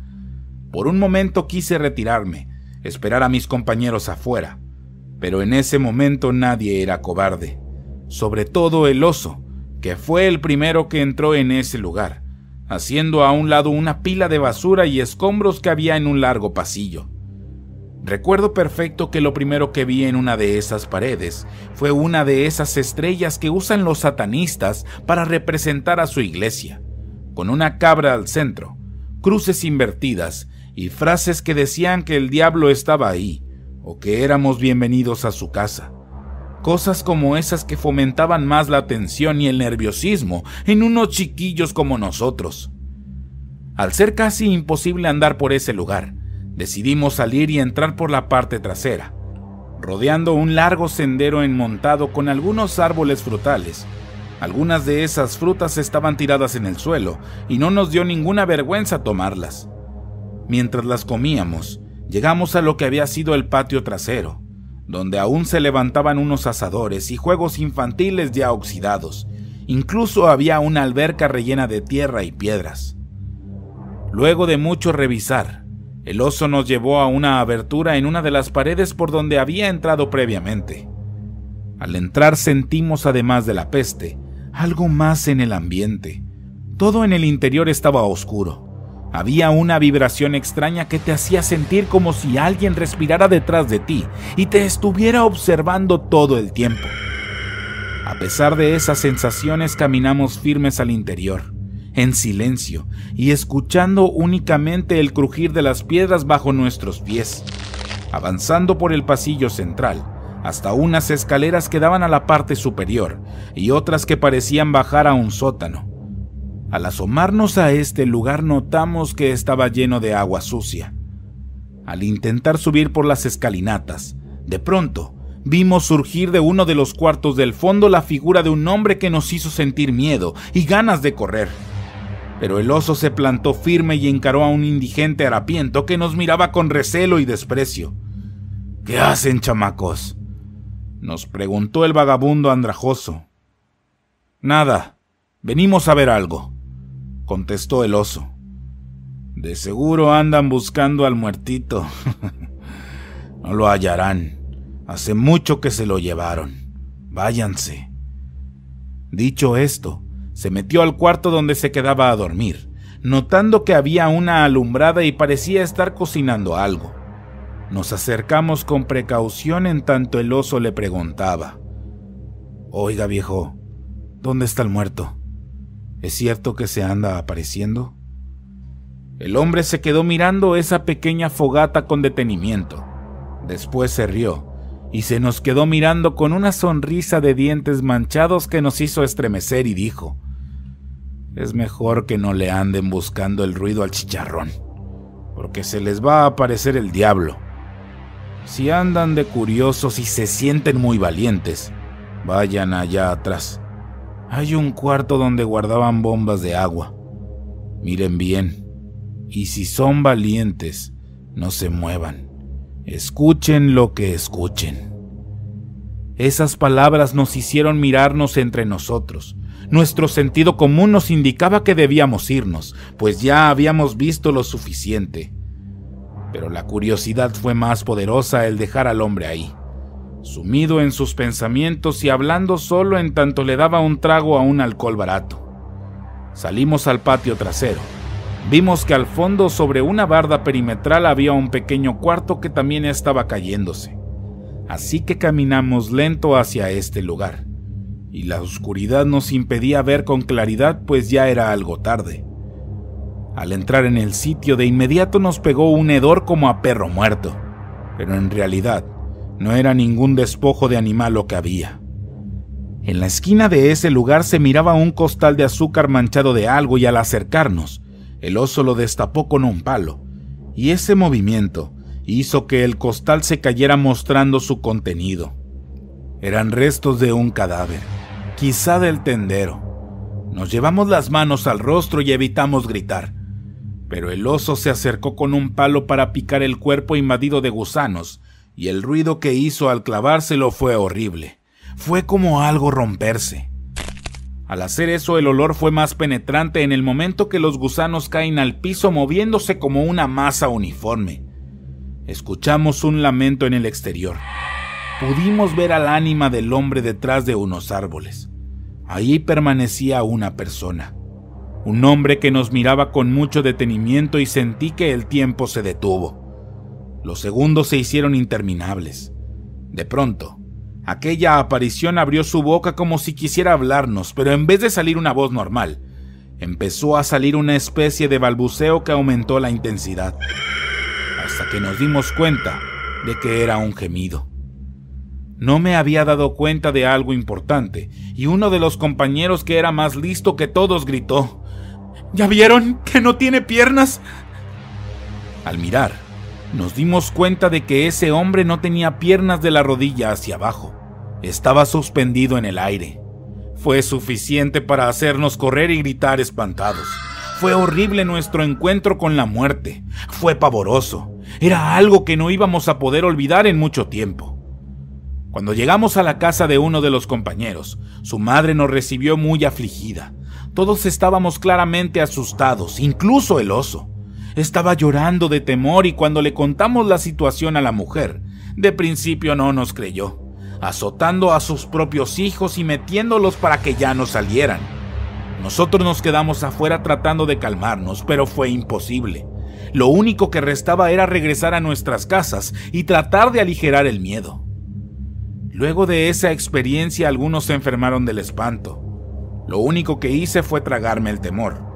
Por un momento quise retirarme, esperar a mis compañeros afuera, pero en ese momento nadie era cobarde, sobre todo el oso, que fue el primero que entró en ese lugar, haciendo a un lado una pila de basura y escombros que había en un largo pasillo. Recuerdo perfecto que lo primero que vi en una de esas paredes fue una de esas estrellas que usan los satanistas para representar a su iglesia, con una cabra al centro, cruces invertidas y frases que decían que el diablo estaba ahí o que éramos bienvenidos a su casa. Cosas como esas que fomentaban más la tensión y el nerviosismo en unos chiquillos como nosotros. Al ser casi imposible andar por ese lugar, decidimos salir y entrar por la parte trasera, rodeando un largo sendero enmontado con algunos árboles frutales. Algunas de esas frutas estaban tiradas en el suelo y no nos dio ninguna vergüenza tomarlas. Mientras las comíamos, llegamos a lo que había sido el patio trasero, donde aún se levantaban unos asadores y juegos infantiles ya oxidados. Incluso había una alberca rellena de tierra y piedras. Luego de mucho revisar, el oso nos llevó a una abertura en una de las paredes por donde había entrado previamente. Al entrar sentimos, además de la peste, algo más en el ambiente. Todo en el interior estaba oscuro. Había una vibración extraña que te hacía sentir como si alguien respirara detrás de ti y te estuviera observando todo el tiempo. A pesar de esas sensaciones caminamos firmes al interior en silencio y escuchando únicamente el crujir de las piedras bajo nuestros pies, avanzando por el pasillo central hasta unas escaleras que daban a la parte superior y otras que parecían bajar a un sótano. Al asomarnos a este lugar notamos que estaba lleno de agua sucia. Al intentar subir por las escalinatas, de pronto vimos surgir de uno de los cuartos del fondo la figura de un hombre que nos hizo sentir miedo y ganas de correr pero el oso se plantó firme y encaró a un indigente harapiento que nos miraba con recelo y desprecio. ¿Qué hacen, chamacos? nos preguntó el vagabundo andrajoso. Nada, venimos a ver algo, contestó el oso. De seguro andan buscando al muertito. no lo hallarán. Hace mucho que se lo llevaron. Váyanse. Dicho esto, se metió al cuarto donde se quedaba a dormir, notando que había una alumbrada y parecía estar cocinando algo. Nos acercamos con precaución en tanto el oso le preguntaba. Oiga viejo, ¿dónde está el muerto? ¿Es cierto que se anda apareciendo? El hombre se quedó mirando esa pequeña fogata con detenimiento. Después se rió y se nos quedó mirando con una sonrisa de dientes manchados que nos hizo estremecer y dijo, es mejor que no le anden buscando el ruido al chicharrón, porque se les va a aparecer el diablo. Si andan de curiosos y se sienten muy valientes, vayan allá atrás. Hay un cuarto donde guardaban bombas de agua. Miren bien, y si son valientes, no se muevan. Escuchen lo que escuchen. Esas palabras nos hicieron mirarnos entre nosotros, nuestro sentido común nos indicaba que debíamos irnos, pues ya habíamos visto lo suficiente. Pero la curiosidad fue más poderosa el dejar al hombre ahí, sumido en sus pensamientos y hablando solo en tanto le daba un trago a un alcohol barato. Salimos al patio trasero. Vimos que al fondo sobre una barda perimetral había un pequeño cuarto que también estaba cayéndose. Así que caminamos lento hacia este lugar y la oscuridad nos impedía ver con claridad pues ya era algo tarde. Al entrar en el sitio de inmediato nos pegó un hedor como a perro muerto, pero en realidad no era ningún despojo de animal lo que había. En la esquina de ese lugar se miraba un costal de azúcar manchado de algo y al acercarnos, el oso lo destapó con un palo, y ese movimiento hizo que el costal se cayera mostrando su contenido. Eran restos de un cadáver, quizá del tendero. Nos llevamos las manos al rostro y evitamos gritar, pero el oso se acercó con un palo para picar el cuerpo invadido de gusanos, y el ruido que hizo al clavárselo fue horrible. Fue como algo romperse. Al hacer eso el olor fue más penetrante en el momento que los gusanos caen al piso moviéndose como una masa uniforme. Escuchamos un lamento en el exterior. Pudimos ver al ánima del hombre detrás de unos árboles. Ahí permanecía una persona. Un hombre que nos miraba con mucho detenimiento y sentí que el tiempo se detuvo. Los segundos se hicieron interminables. De pronto, Aquella aparición abrió su boca como si quisiera hablarnos, pero en vez de salir una voz normal, empezó a salir una especie de balbuceo que aumentó la intensidad, hasta que nos dimos cuenta de que era un gemido. No me había dado cuenta de algo importante, y uno de los compañeros que era más listo que todos gritó, ¿Ya vieron que no tiene piernas? Al mirar, nos dimos cuenta de que ese hombre no tenía piernas de la rodilla hacia abajo. Estaba suspendido en el aire. Fue suficiente para hacernos correr y gritar espantados. Fue horrible nuestro encuentro con la muerte. Fue pavoroso. Era algo que no íbamos a poder olvidar en mucho tiempo. Cuando llegamos a la casa de uno de los compañeros, su madre nos recibió muy afligida. Todos estábamos claramente asustados, incluso el oso. Estaba llorando de temor y cuando le contamos la situación a la mujer, de principio no nos creyó azotando a sus propios hijos y metiéndolos para que ya no salieran. Nosotros nos quedamos afuera tratando de calmarnos, pero fue imposible. Lo único que restaba era regresar a nuestras casas y tratar de aligerar el miedo. Luego de esa experiencia algunos se enfermaron del espanto. Lo único que hice fue tragarme el temor,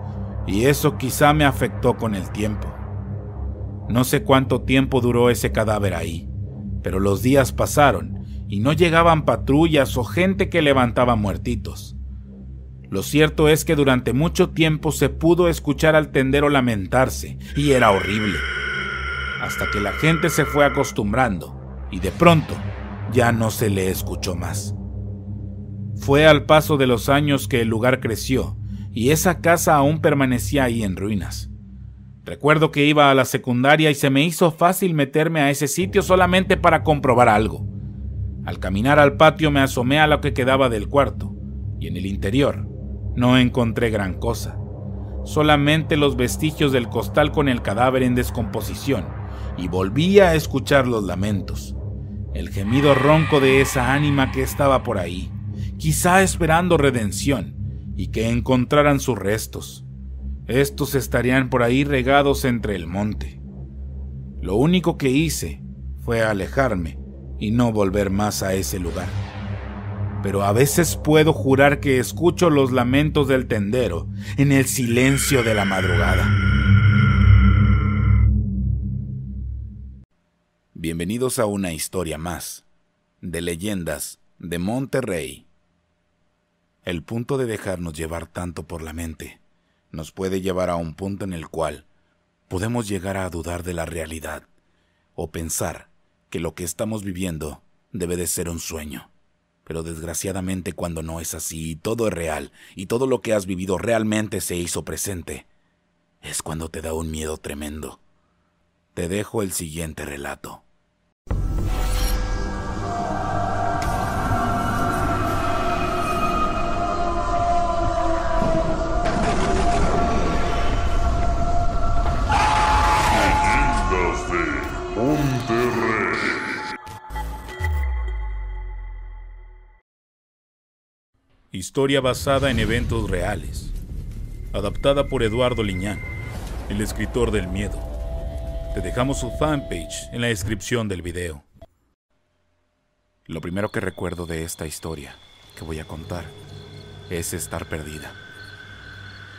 y eso quizá me afectó con el tiempo. No sé cuánto tiempo duró ese cadáver ahí, pero los días pasaron y no llegaban patrullas o gente que levantaba muertitos. Lo cierto es que durante mucho tiempo se pudo escuchar al tendero lamentarse, y era horrible, hasta que la gente se fue acostumbrando, y de pronto ya no se le escuchó más. Fue al paso de los años que el lugar creció, y esa casa aún permanecía ahí en ruinas. Recuerdo que iba a la secundaria y se me hizo fácil meterme a ese sitio solamente para comprobar algo. Al caminar al patio me asomé a lo que quedaba del cuarto, y en el interior no encontré gran cosa, solamente los vestigios del costal con el cadáver en descomposición, y volví a escuchar los lamentos, el gemido ronco de esa ánima que estaba por ahí, quizá esperando redención, y que encontraran sus restos. Estos estarían por ahí regados entre el monte. Lo único que hice fue alejarme y no volver más a ese lugar. Pero a veces puedo jurar que escucho los lamentos del tendero en el silencio de la madrugada. Bienvenidos a una historia más de leyendas de Monterrey. El punto de dejarnos llevar tanto por la mente nos puede llevar a un punto en el cual podemos llegar a dudar de la realidad o pensar que lo que estamos viviendo debe de ser un sueño. Pero desgraciadamente cuando no es así y todo es real y todo lo que has vivido realmente se hizo presente, es cuando te da un miedo tremendo. Te dejo el siguiente relato. Historia basada en eventos reales. Adaptada por Eduardo Liñán, el escritor del miedo. Te dejamos su fanpage en la descripción del video. Lo primero que recuerdo de esta historia que voy a contar es estar perdida.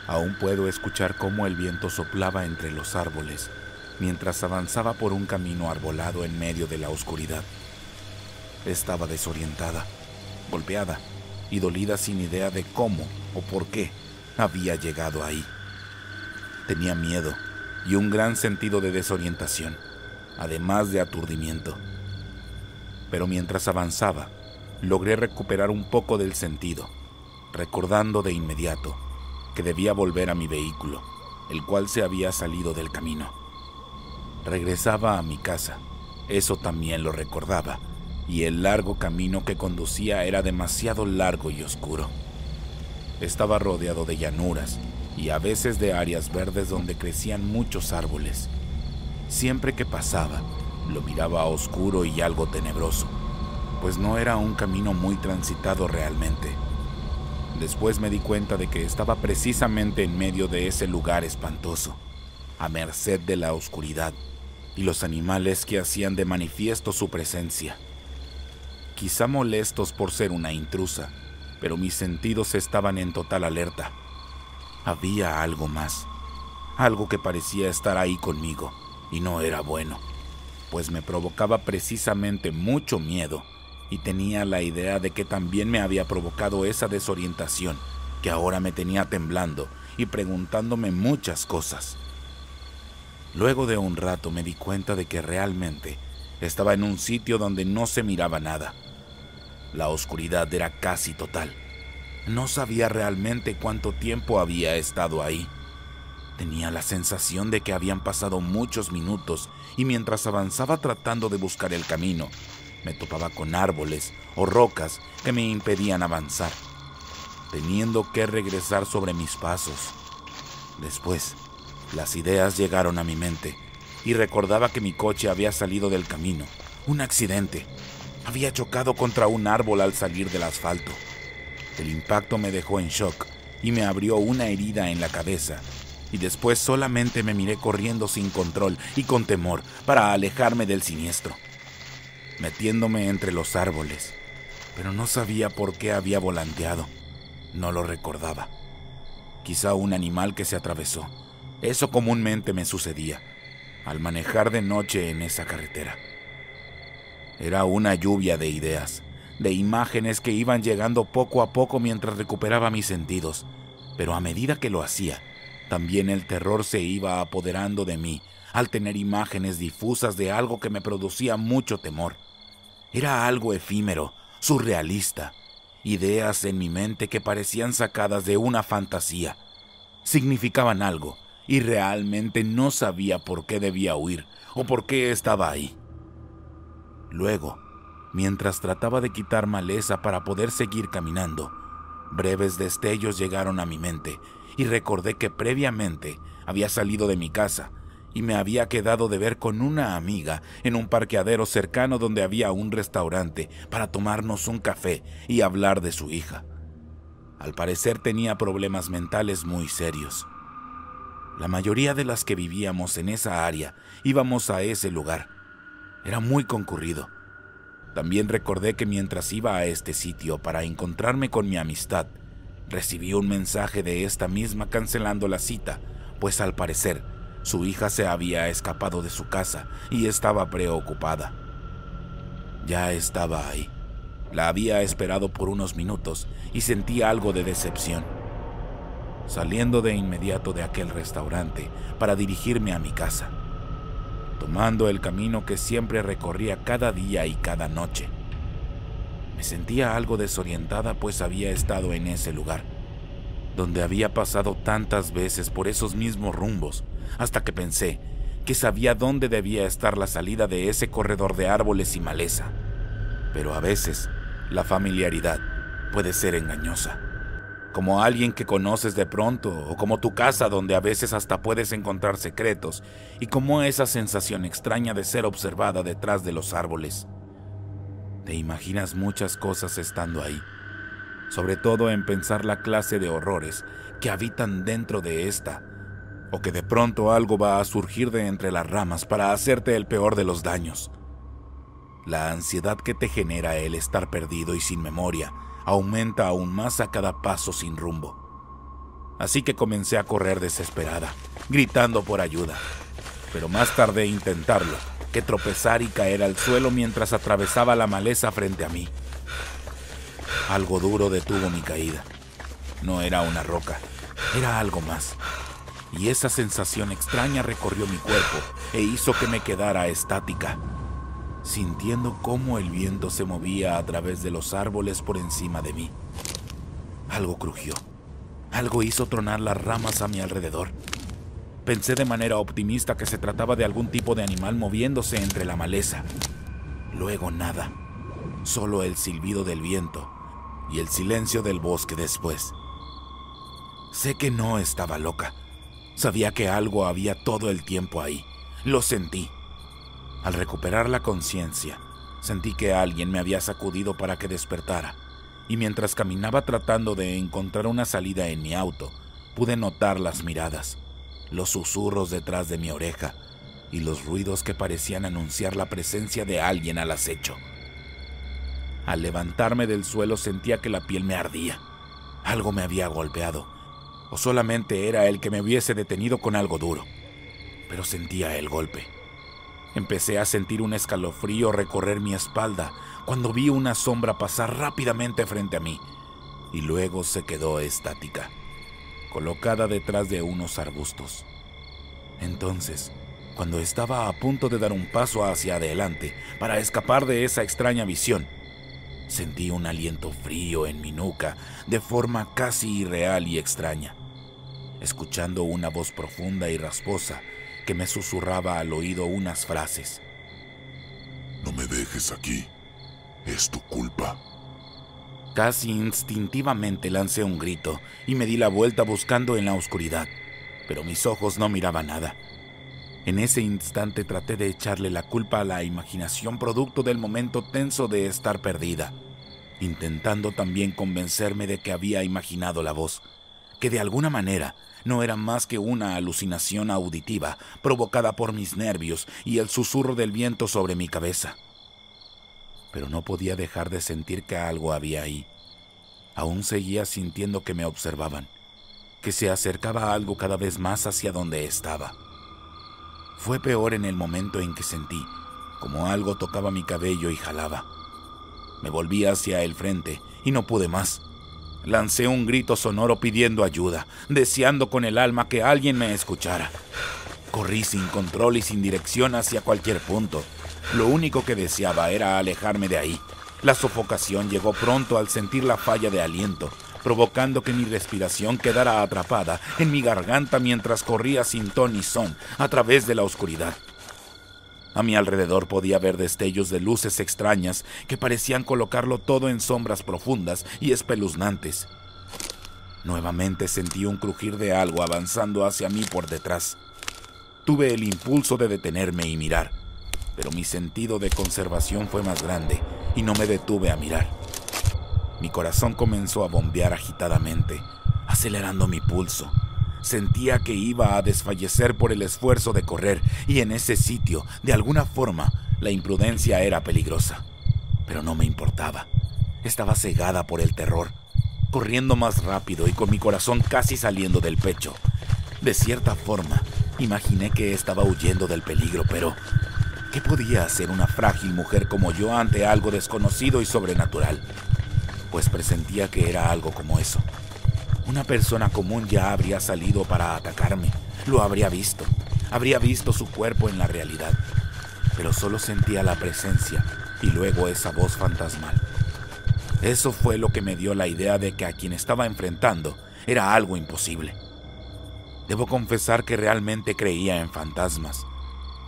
Aún puedo escuchar cómo el viento soplaba entre los árboles mientras avanzaba por un camino arbolado en medio de la oscuridad. Estaba desorientada, golpeada y dolida sin idea de cómo o por qué había llegado ahí. Tenía miedo y un gran sentido de desorientación, además de aturdimiento. Pero mientras avanzaba, logré recuperar un poco del sentido, recordando de inmediato que debía volver a mi vehículo, el cual se había salido del camino. Regresaba a mi casa, eso también lo recordaba, y el largo camino que conducía era demasiado largo y oscuro. Estaba rodeado de llanuras y a veces de áreas verdes donde crecían muchos árboles. Siempre que pasaba, lo miraba oscuro y algo tenebroso, pues no era un camino muy transitado realmente. Después me di cuenta de que estaba precisamente en medio de ese lugar espantoso, a merced de la oscuridad y los animales que hacían de manifiesto su presencia. Quizá molestos por ser una intrusa, pero mis sentidos estaban en total alerta. Había algo más, algo que parecía estar ahí conmigo, y no era bueno, pues me provocaba precisamente mucho miedo, y tenía la idea de que también me había provocado esa desorientación que ahora me tenía temblando y preguntándome muchas cosas. Luego de un rato me di cuenta de que realmente estaba en un sitio donde no se miraba nada. La oscuridad era casi total. No sabía realmente cuánto tiempo había estado ahí. Tenía la sensación de que habían pasado muchos minutos y mientras avanzaba tratando de buscar el camino, me topaba con árboles o rocas que me impedían avanzar, teniendo que regresar sobre mis pasos. Después, las ideas llegaron a mi mente y recordaba que mi coche había salido del camino. Un accidente. Había chocado contra un árbol al salir del asfalto. El impacto me dejó en shock y me abrió una herida en la cabeza. Y después solamente me miré corriendo sin control y con temor para alejarme del siniestro, metiéndome entre los árboles. Pero no sabía por qué había volanteado. No lo recordaba. Quizá un animal que se atravesó eso comúnmente me sucedía al manejar de noche en esa carretera. Era una lluvia de ideas, de imágenes que iban llegando poco a poco mientras recuperaba mis sentidos, pero a medida que lo hacía, también el terror se iba apoderando de mí al tener imágenes difusas de algo que me producía mucho temor. Era algo efímero, surrealista, ideas en mi mente que parecían sacadas de una fantasía. Significaban algo, y realmente no sabía por qué debía huir o por qué estaba ahí. Luego, mientras trataba de quitar maleza para poder seguir caminando, breves destellos llegaron a mi mente y recordé que previamente había salido de mi casa y me había quedado de ver con una amiga en un parqueadero cercano donde había un restaurante para tomarnos un café y hablar de su hija. Al parecer tenía problemas mentales muy serios. La mayoría de las que vivíamos en esa área íbamos a ese lugar. Era muy concurrido. También recordé que mientras iba a este sitio para encontrarme con mi amistad, recibí un mensaje de esta misma cancelando la cita, pues al parecer su hija se había escapado de su casa y estaba preocupada. Ya estaba ahí. La había esperado por unos minutos y sentía algo de decepción saliendo de inmediato de aquel restaurante para dirigirme a mi casa, tomando el camino que siempre recorría cada día y cada noche. Me sentía algo desorientada pues había estado en ese lugar, donde había pasado tantas veces por esos mismos rumbos, hasta que pensé que sabía dónde debía estar la salida de ese corredor de árboles y maleza. Pero a veces, la familiaridad puede ser engañosa como alguien que conoces de pronto, o como tu casa donde a veces hasta puedes encontrar secretos, y como esa sensación extraña de ser observada detrás de los árboles. Te imaginas muchas cosas estando ahí, sobre todo en pensar la clase de horrores que habitan dentro de esta, o que de pronto algo va a surgir de entre las ramas para hacerte el peor de los daños. La ansiedad que te genera el estar perdido y sin memoria, aumenta aún más a cada paso sin rumbo. Así que comencé a correr desesperada, gritando por ayuda. Pero más tardé intentarlo que tropezar y caer al suelo mientras atravesaba la maleza frente a mí. Algo duro detuvo mi caída. No era una roca, era algo más. y esa sensación extraña recorrió mi cuerpo e hizo que me quedara estática, sintiendo cómo el viento se movía a través de los árboles por encima de mí. Algo crujió, algo hizo tronar las ramas a mi alrededor. Pensé de manera optimista que se trataba de algún tipo de animal moviéndose entre la maleza. Luego nada, solo el silbido del viento y el silencio del bosque después. Sé que no estaba loca Sabía que algo había todo el tiempo ahí. Lo sentí. Al recuperar la conciencia, sentí que alguien me había sacudido para que despertara, y mientras caminaba tratando de encontrar una salida en mi auto, pude notar las miradas, los susurros detrás de mi oreja y los ruidos que parecían anunciar la presencia de alguien al acecho. Al levantarme del suelo sentía que la piel me ardía. Algo me había golpeado o solamente era el que me hubiese detenido con algo duro. Pero sentía el golpe. Empecé a sentir un escalofrío recorrer mi espalda cuando vi una sombra pasar rápidamente frente a mí y luego se quedó estática, colocada detrás de unos arbustos. Entonces, cuando estaba a punto de dar un paso hacia adelante para escapar de esa extraña visión, Sentí un aliento frío en mi nuca de forma casi irreal y extraña, escuchando una voz profunda y rasposa que me susurraba al oído unas frases. No me dejes aquí, es tu culpa. Casi instintivamente lancé un grito y me di la vuelta buscando en la oscuridad, pero mis ojos no miraban nada. En ese instante traté de echarle la culpa a la imaginación producto del momento tenso de estar perdida, intentando también convencerme de que había imaginado la voz, que de alguna manera no era más que una alucinación auditiva provocada por mis nervios y el susurro del viento sobre mi cabeza. Pero no podía dejar de sentir que algo había ahí. Aún seguía sintiendo que me observaban, que se acercaba algo cada vez más hacia donde estaba. Fue peor en el momento en que sentí como algo tocaba mi cabello y jalaba. Me volví hacia el frente y no pude más. Lancé un grito sonoro pidiendo ayuda, deseando con el alma que alguien me escuchara. Corrí sin control y sin dirección hacia cualquier punto. Lo único que deseaba era alejarme de ahí. La sofocación llegó pronto al sentir la falla de aliento, provocando que mi respiración quedara atrapada en mi garganta mientras corría sin ton ni son a través de la oscuridad. A mi alrededor podía ver destellos de luces extrañas que parecían colocarlo todo en sombras profundas y espeluznantes. Nuevamente sentí un crujir de algo avanzando hacia mí por detrás. Tuve el impulso de detenerme y mirar, pero mi sentido de conservación fue más grande y no me detuve a mirar. Mi corazón comenzó a bombear agitadamente, acelerando mi pulso. Sentía que iba a desfallecer por el esfuerzo de correr y en ese sitio, de alguna forma, la imprudencia era peligrosa. Pero no me importaba. Estaba cegada por el terror, corriendo más rápido y con mi corazón casi saliendo del pecho. De cierta forma, imaginé que estaba huyendo del peligro, pero ¿qué podía hacer una frágil mujer como yo ante algo desconocido y sobrenatural? pues presentía que era algo como eso. Una persona común ya habría salido para atacarme, lo habría visto, habría visto su cuerpo en la realidad, pero solo sentía la presencia y luego esa voz fantasmal. Eso fue lo que me dio la idea de que a quien estaba enfrentando era algo imposible. Debo confesar que realmente creía en fantasmas,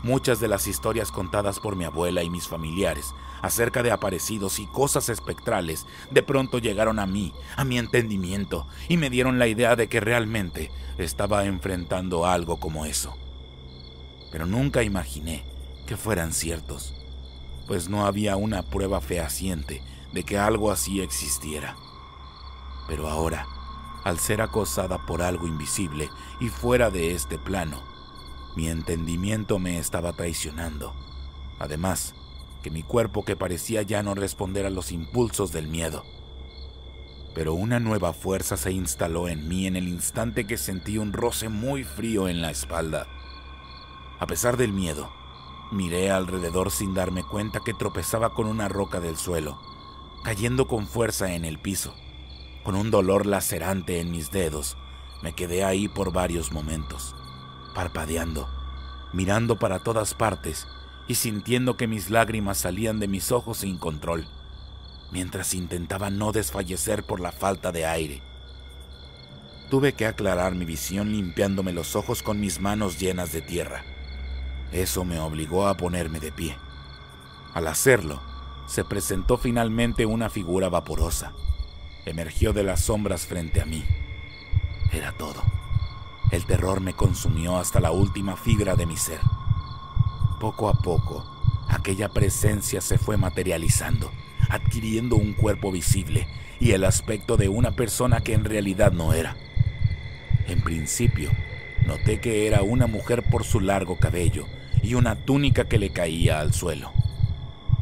Muchas de las historias contadas por mi abuela y mis familiares acerca de aparecidos y cosas espectrales de pronto llegaron a mí, a mi entendimiento, y me dieron la idea de que realmente estaba enfrentando algo como eso. Pero nunca imaginé que fueran ciertos, pues no había una prueba fehaciente de que algo así existiera. Pero ahora, al ser acosada por algo invisible y fuera de este plano, mi entendimiento me estaba traicionando. Además, que mi cuerpo que parecía ya no responder a los impulsos del miedo. Pero una nueva fuerza se instaló en mí en el instante que sentí un roce muy frío en la espalda. A pesar del miedo, miré alrededor sin darme cuenta que tropezaba con una roca del suelo, cayendo con fuerza en el piso, con un dolor lacerante en mis dedos Me quedé ahí por varios momentos, parpadeando, mirando para todas partes y sintiendo que mis lágrimas salían de mis ojos sin control, mientras intentaba no desfallecer por la falta de aire. Tuve que aclarar mi visión limpiándome los ojos con mis manos llenas de tierra. Eso me obligó a ponerme de pie. Al hacerlo, se presentó finalmente una figura vaporosa. Emergió de las sombras frente a mí. Era todo. El terror me consumió hasta la última fibra de mi ser. Poco a poco, aquella presencia se fue materializando, adquiriendo un cuerpo visible y el aspecto de una persona que en realidad no era. En principio, noté que era una mujer por su largo cabello y una túnica que le caía al suelo.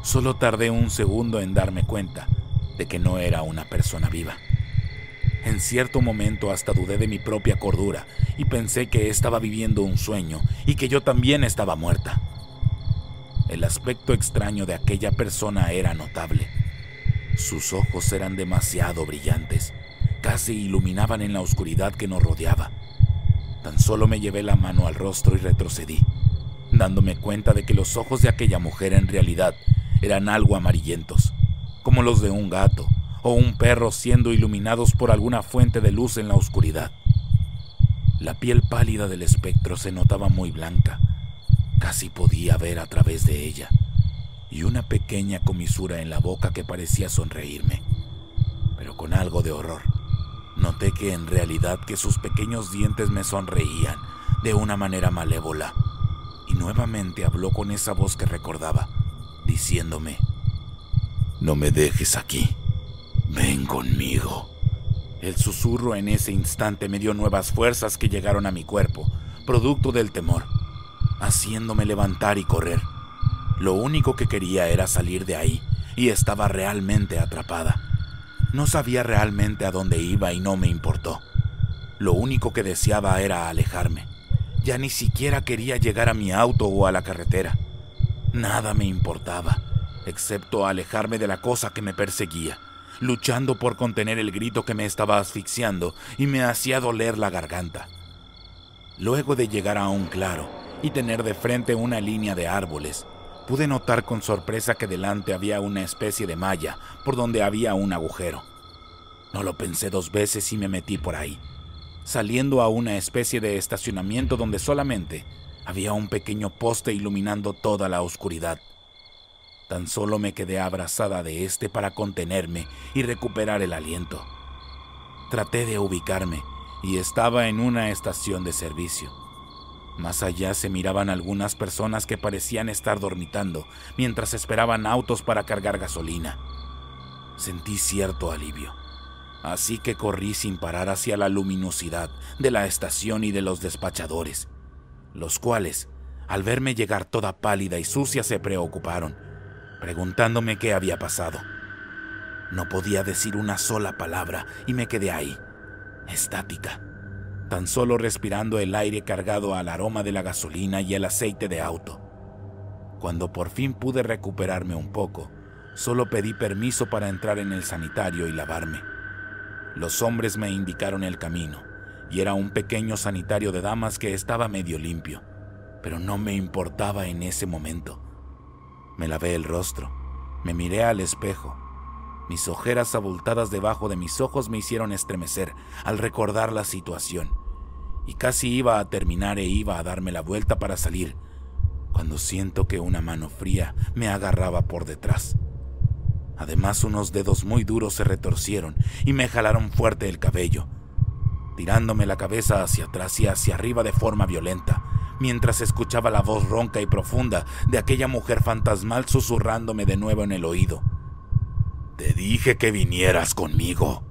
Solo tardé un segundo en darme cuenta de que no era una persona viva. En cierto momento hasta dudé de mi propia cordura y pensé que estaba viviendo un sueño y que yo también estaba muerta. El aspecto extraño de aquella persona era notable. Sus ojos eran demasiado brillantes, casi iluminaban en la oscuridad que nos rodeaba. Tan solo me llevé la mano al rostro y retrocedí, dándome cuenta de que los ojos de aquella mujer en realidad eran algo amarillentos, como los de un gato o un perro siendo iluminados por alguna fuente de luz en la oscuridad. La piel pálida del espectro se notaba muy blanca, Casi podía ver a través de ella y una pequeña comisura en la boca que parecía sonreírme, pero con algo de horror. Noté que en realidad que sus pequeños dientes me sonreían de una manera malévola y nuevamente habló con esa voz que recordaba, diciéndome, No me dejes aquí, ven conmigo. El susurro en ese instante me dio nuevas fuerzas que llegaron a mi cuerpo, producto del temor haciéndome levantar y correr. Lo único que quería era salir de ahí, y estaba realmente atrapada. No sabía realmente a dónde iba y no me importó. Lo único que deseaba era alejarme. Ya ni siquiera quería llegar a mi auto o a la carretera. Nada me importaba, excepto alejarme de la cosa que me perseguía, luchando por contener el grito que me estaba asfixiando y me hacía doler la garganta. Luego de llegar a un claro, y tener de frente una línea de árboles, pude notar con sorpresa que delante había una especie de malla por donde había un agujero. No lo pensé dos veces y me metí por ahí, saliendo a una especie de estacionamiento donde solamente había un pequeño poste iluminando toda la oscuridad. Tan solo me quedé abrazada de este para contenerme y recuperar el aliento. Traté de ubicarme y estaba en una estación de servicio. Más allá se miraban algunas personas que parecían estar dormitando mientras esperaban autos para cargar gasolina. Sentí cierto alivio, así que corrí sin parar hacia la luminosidad de la estación y de los despachadores, los cuales, al verme llegar toda pálida y sucia, se preocuparon, preguntándome qué había pasado. No podía decir una sola palabra y me quedé ahí, estática tan solo respirando el aire cargado al aroma de la gasolina y el aceite de auto. Cuando por fin pude recuperarme un poco, solo pedí permiso para entrar en el sanitario y lavarme. Los hombres me indicaron el camino, y era un pequeño sanitario de damas que estaba medio limpio, pero no me importaba en ese momento. Me lavé el rostro, me miré al espejo. Mis ojeras abultadas debajo de mis ojos me hicieron estremecer al recordar la situación, y casi iba a terminar e iba a darme la vuelta para salir, cuando siento que una mano fría me agarraba por detrás. Además unos dedos muy duros se retorcieron y me jalaron fuerte el cabello, tirándome la cabeza hacia atrás y hacia arriba de forma violenta, mientras escuchaba la voz ronca y profunda de aquella mujer fantasmal susurrándome de nuevo en el oído. Te dije que vinieras conmigo.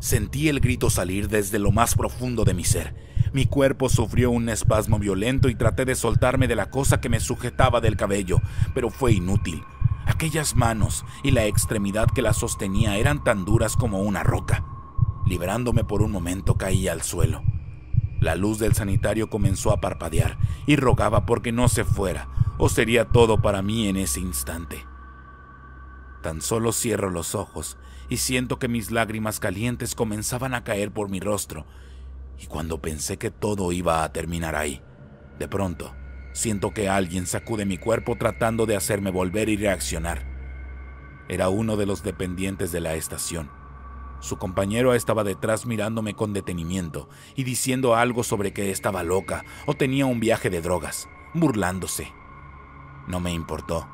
Sentí el grito salir desde lo más profundo de mi ser. Mi cuerpo sufrió un espasmo violento y traté de soltarme de la cosa que me sujetaba del cabello, pero fue inútil. Aquellas manos y la extremidad que la sostenía eran tan duras como una roca. Liberándome por un momento caí al suelo. La luz del sanitario comenzó a parpadear y rogaba porque no se fuera, o sería todo para mí en ese instante. Tan solo cierro los ojos y siento que mis lágrimas calientes comenzaban a caer por mi rostro Y cuando pensé que todo iba a terminar ahí, de pronto siento que alguien sacude mi cuerpo tratando de hacerme volver y reaccionar. Era uno de los dependientes de la estación. Su compañero estaba detrás mirándome con detenimiento y diciendo algo sobre que estaba loca o tenía un viaje de drogas, burlándose. No me importó.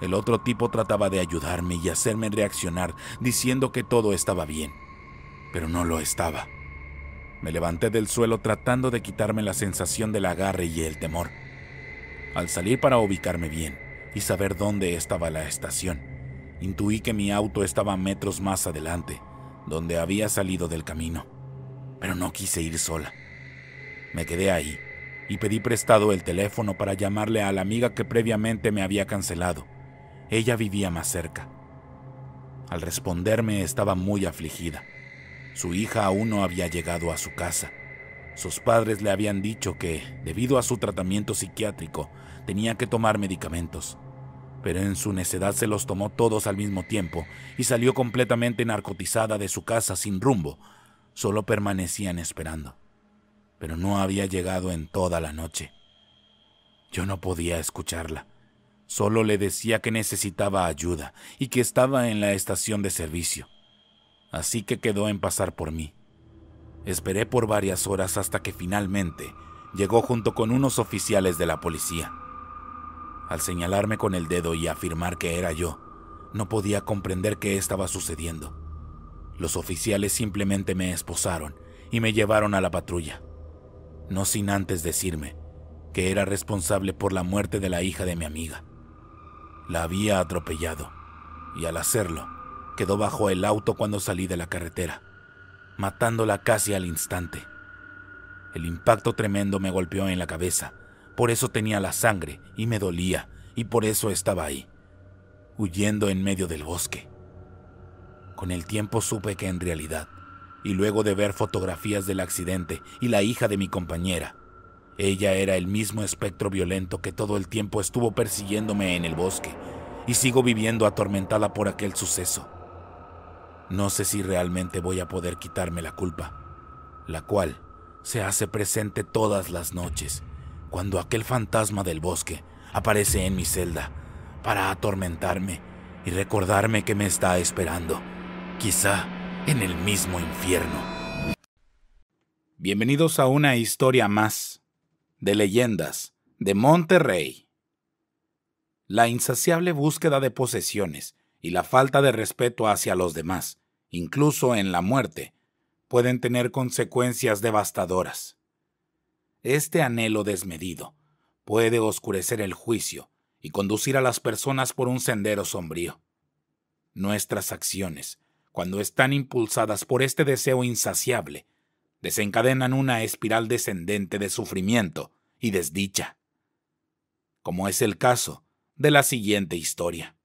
El otro tipo trataba de ayudarme y hacerme reaccionar diciendo que todo estaba bien, pero no lo estaba. Me levanté del suelo tratando de quitarme la sensación del agarre y el temor. Al salir para ubicarme bien y saber dónde estaba la estación, intuí que mi auto estaba metros más adelante, donde había salido del camino, pero no quise ir sola. Me quedé ahí y pedí prestado el teléfono para llamarle a la amiga que previamente me había cancelado. Ella vivía más cerca. Al responderme estaba muy afligida. Su hija aún no había llegado a su casa. Sus padres le habían dicho que, debido a su tratamiento psiquiátrico, tenía que tomar medicamentos. Pero en su necedad se los tomó todos al mismo tiempo y salió completamente narcotizada de su casa sin rumbo. Solo permanecían esperando. Pero no había llegado en toda la noche. Yo no podía escucharla. Solo le decía que necesitaba ayuda y que estaba en la estación de servicio así que quedó en pasar por mí. Esperé por varias horas hasta que finalmente llegó junto con unos oficiales de la policía. Al señalarme con el dedo y afirmar que era yo, no podía comprender qué estaba sucediendo. Los oficiales simplemente me esposaron y me llevaron a la patrulla, no sin antes decirme que era responsable por la muerte de la hija de mi amiga. La había atropellado y al hacerlo, quedó bajo el auto cuando salí de la carretera, matándola casi al instante. El impacto tremendo me golpeó en la cabeza, por eso tenía la sangre y me dolía, y por eso estaba ahí, huyendo en medio del bosque. Con el tiempo supe que en realidad, y luego de ver fotografías del accidente y la hija de mi compañera, ella era el mismo espectro violento que todo el tiempo estuvo persiguiéndome en el bosque, y sigo viviendo atormentada por aquel suceso. No sé si realmente voy a poder quitarme la culpa, la cual se hace presente todas las noches, cuando aquel fantasma del bosque aparece en mi celda para atormentarme y recordarme que me está esperando, quizá en el mismo infierno. Bienvenidos a una historia más de leyendas de Monterrey. La insaciable búsqueda de posesiones y la falta de respeto hacia los demás, incluso en la muerte, pueden tener consecuencias devastadoras. Este anhelo desmedido puede oscurecer el juicio y conducir a las personas por un sendero sombrío. Nuestras acciones, cuando están impulsadas por este deseo insaciable, desencadenan una espiral descendente de sufrimiento y desdicha, como es el caso de la siguiente historia.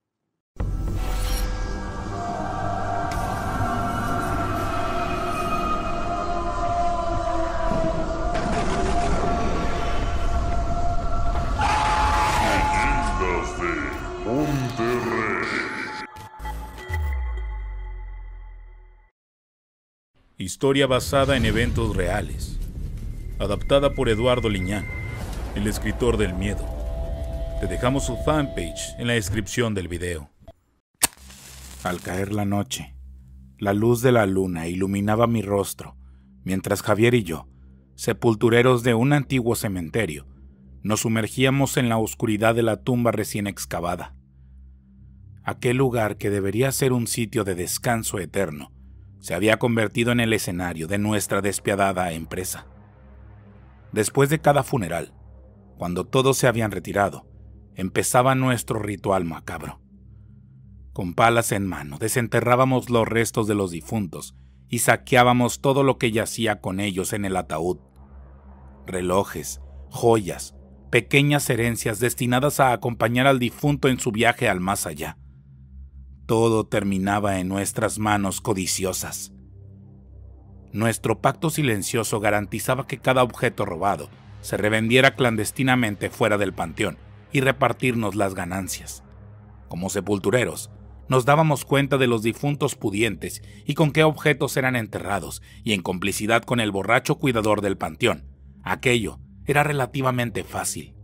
Historia basada en eventos reales. Adaptada por Eduardo Liñán, el escritor del miedo. Te dejamos su fanpage en la descripción del video. Al caer la noche, la luz de la luna iluminaba mi rostro, mientras Javier y yo, sepultureros de un antiguo cementerio, nos sumergíamos en la oscuridad de la tumba recién excavada. Aquel lugar que debería ser un sitio de descanso eterno se había convertido en el escenario de nuestra despiadada empresa. Después de cada funeral, cuando todos se habían retirado, empezaba nuestro ritual macabro. Con palas en mano, desenterrábamos los restos de los difuntos y saqueábamos todo lo que yacía con ellos en el ataúd. Relojes, joyas, pequeñas herencias destinadas a acompañar al difunto en su viaje al más allá todo terminaba en nuestras manos codiciosas. Nuestro pacto silencioso garantizaba que cada objeto robado se revendiera clandestinamente fuera del panteón y repartirnos las ganancias. Como sepultureros, nos dábamos cuenta de los difuntos pudientes y con qué objetos eran enterrados, y en complicidad con el borracho cuidador del panteón. Aquello era relativamente fácil.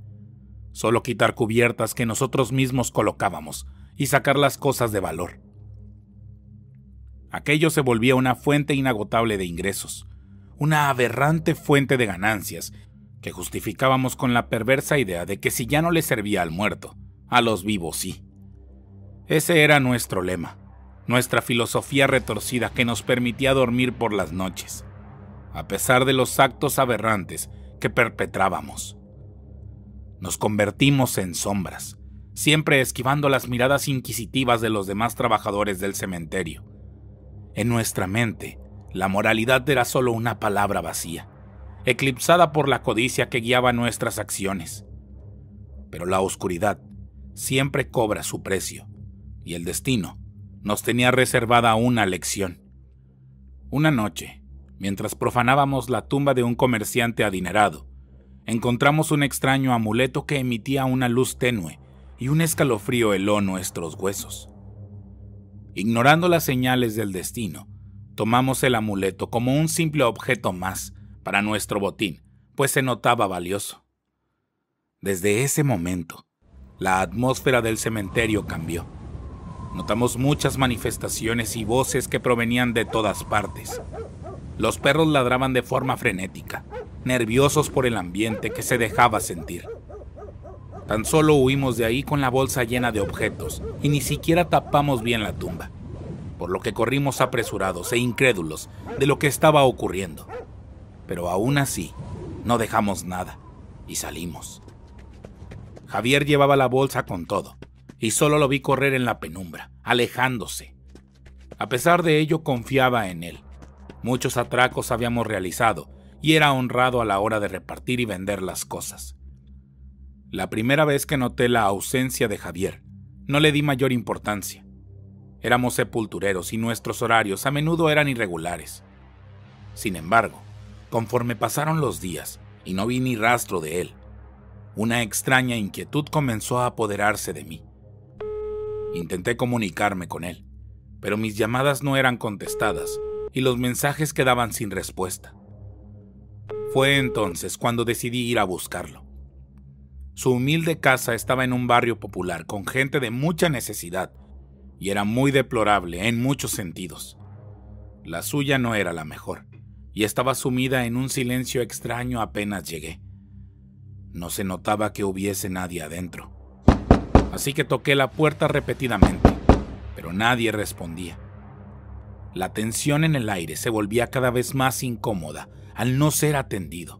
Solo quitar cubiertas que nosotros mismos colocábamos y sacar las cosas de valor. Aquello se volvía una fuente inagotable de ingresos, una aberrante fuente de ganancias que justificábamos con la perversa idea de que si ya no le servía al muerto, a los vivos sí. Ese era nuestro lema, nuestra filosofía retorcida que nos permitía dormir por las noches, a pesar de los actos aberrantes que perpetrábamos. Nos convertimos en sombras, siempre esquivando las miradas inquisitivas de los demás trabajadores del cementerio. En nuestra mente, la moralidad era solo una palabra vacía, eclipsada por la codicia que guiaba nuestras acciones. Pero la oscuridad siempre cobra su precio y el destino nos tenía reservada una lección. Una noche, mientras profanábamos la tumba de un comerciante adinerado, encontramos un extraño amuleto que emitía una luz tenue y un escalofrío heló nuestros huesos. Ignorando las señales del destino, tomamos el amuleto como un simple objeto más para nuestro botín, pues se notaba valioso. Desde ese momento, la atmósfera del cementerio cambió notamos muchas manifestaciones y voces que provenían de todas partes. Los perros ladraban de forma frenética, nerviosos por el ambiente que se dejaba sentir. Tan solo huimos de ahí con la bolsa llena de objetos y ni siquiera tapamos bien la tumba, por lo que corrimos apresurados e incrédulos de lo que estaba ocurriendo. Pero aún así, no dejamos nada y salimos. Javier llevaba la bolsa con todo, y solo lo vi correr en la penumbra, alejándose. A pesar de ello confiaba en él. Muchos atracos habíamos realizado y era honrado a la hora de repartir y vender las cosas. La primera vez que noté la ausencia de Javier, no le di mayor importancia. Éramos sepultureros y nuestros horarios a menudo eran irregulares. Sin embargo, conforme pasaron los días y no vi ni rastro de él, una extraña inquietud comenzó a apoderarse de mí. Intenté comunicarme con él, pero mis llamadas no eran contestadas y los mensajes quedaban sin respuesta. Fue entonces cuando decidí ir a buscarlo. Su humilde casa estaba en un barrio popular con gente de mucha necesidad y era muy deplorable en muchos sentidos. La suya no era la mejor y estaba sumida en un silencio extraño apenas llegué. No se notaba que hubiese nadie adentro así que toqué la puerta repetidamente, pero nadie respondía. La tensión en el aire se volvía cada vez más incómoda al no ser atendido.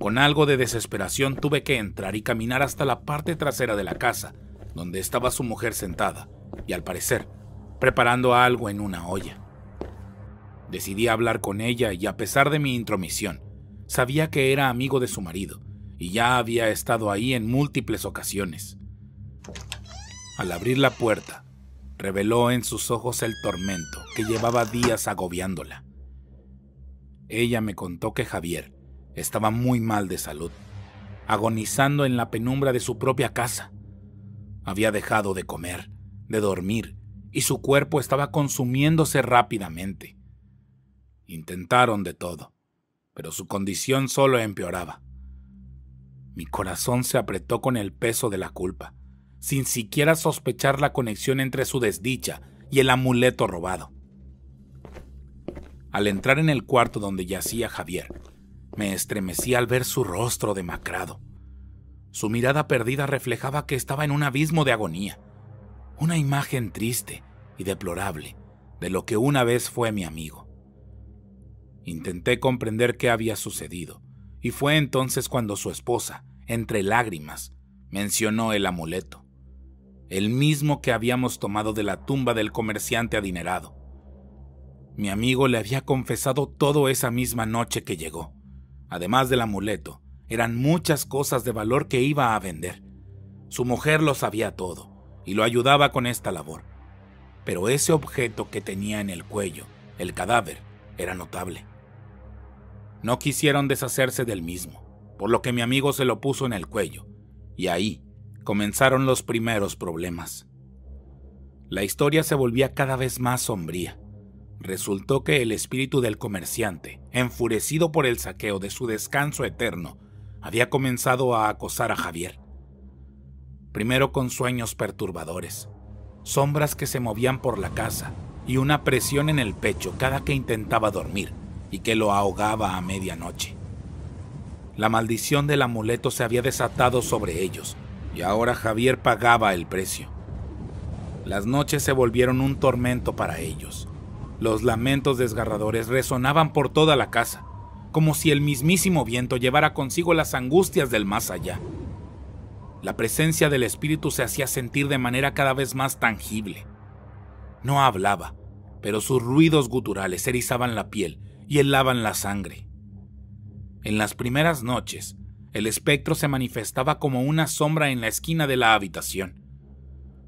Con algo de desesperación tuve que entrar y caminar hasta la parte trasera de la casa, donde estaba su mujer sentada, y al parecer, preparando algo en una olla. Decidí hablar con ella y a pesar de mi intromisión, sabía que era amigo de su marido, y ya había estado ahí en múltiples ocasiones. Al abrir la puerta, reveló en sus ojos el tormento que llevaba días agobiándola. Ella me contó que Javier estaba muy mal de salud, agonizando en la penumbra de su propia casa. Había dejado de comer, de dormir, y su cuerpo estaba consumiéndose rápidamente. Intentaron de todo, pero su condición solo empeoraba. Mi corazón se apretó con el peso de la culpa sin siquiera sospechar la conexión entre su desdicha y el amuleto robado. Al entrar en el cuarto donde yacía Javier, me estremecí al ver su rostro demacrado. Su mirada perdida reflejaba que estaba en un abismo de agonía, una imagen triste y deplorable de lo que una vez fue mi amigo. Intenté comprender qué había sucedido, y fue entonces cuando su esposa, entre lágrimas, mencionó el amuleto el mismo que habíamos tomado de la tumba del comerciante adinerado. Mi amigo le había confesado todo esa misma noche que llegó. Además del amuleto, eran muchas cosas de valor que iba a vender. Su mujer lo sabía todo y lo ayudaba con esta labor. Pero ese objeto que tenía en el cuello, el cadáver, era notable. No quisieron deshacerse del mismo, por lo que mi amigo se lo puso en el cuello, y ahí, comenzaron los primeros problemas. La historia se volvía cada vez más sombría. Resultó que el espíritu del comerciante, enfurecido por el saqueo de su descanso eterno, había comenzado a acosar a Javier. Primero con sueños perturbadores, sombras que se movían por la casa y una presión en el pecho cada que intentaba dormir y que lo ahogaba a medianoche. La maldición del amuleto se había desatado sobre ellos y ahora Javier pagaba el precio. Las noches se volvieron un tormento para ellos. Los lamentos desgarradores resonaban por toda la casa, como si el mismísimo viento llevara consigo las angustias del más allá. La presencia del espíritu se hacía sentir de manera cada vez más tangible. No hablaba, pero sus ruidos guturales erizaban la piel y helaban la sangre. En las primeras noches, el espectro se manifestaba como una sombra en la esquina de la habitación.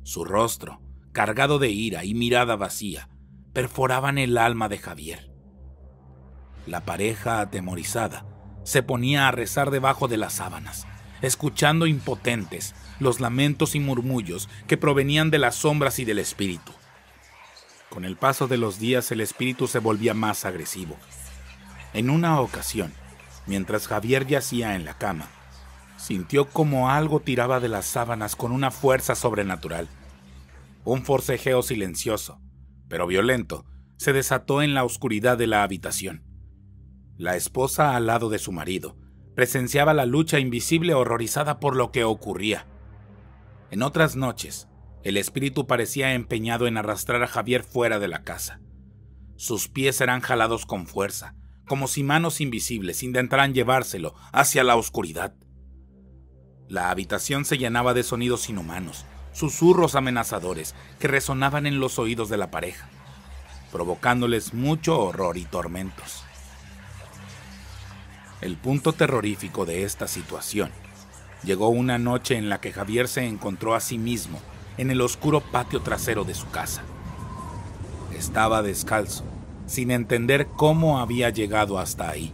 Su rostro, cargado de ira y mirada vacía, perforaban el alma de Javier. La pareja, atemorizada, se ponía a rezar debajo de las sábanas, escuchando impotentes los lamentos y murmullos que provenían de las sombras y del espíritu. Con el paso de los días el espíritu se volvía más agresivo. En una ocasión, mientras Javier yacía en la cama, sintió como algo tiraba de las sábanas con una fuerza sobrenatural. Un forcejeo silencioso, pero violento, se desató en la oscuridad de la habitación. La esposa al lado de su marido presenciaba la lucha invisible horrorizada por lo que ocurría. En otras noches, el espíritu parecía empeñado en arrastrar a Javier fuera de la casa. Sus pies eran jalados con fuerza, como si manos invisibles intentaran llevárselo hacia la oscuridad. La habitación se llenaba de sonidos inhumanos, susurros amenazadores que resonaban en los oídos de la pareja, provocándoles mucho horror y tormentos. El punto terrorífico de esta situación llegó una noche en la que Javier se encontró a sí mismo en el oscuro patio trasero de su casa. Estaba descalzo, sin entender cómo había llegado hasta ahí.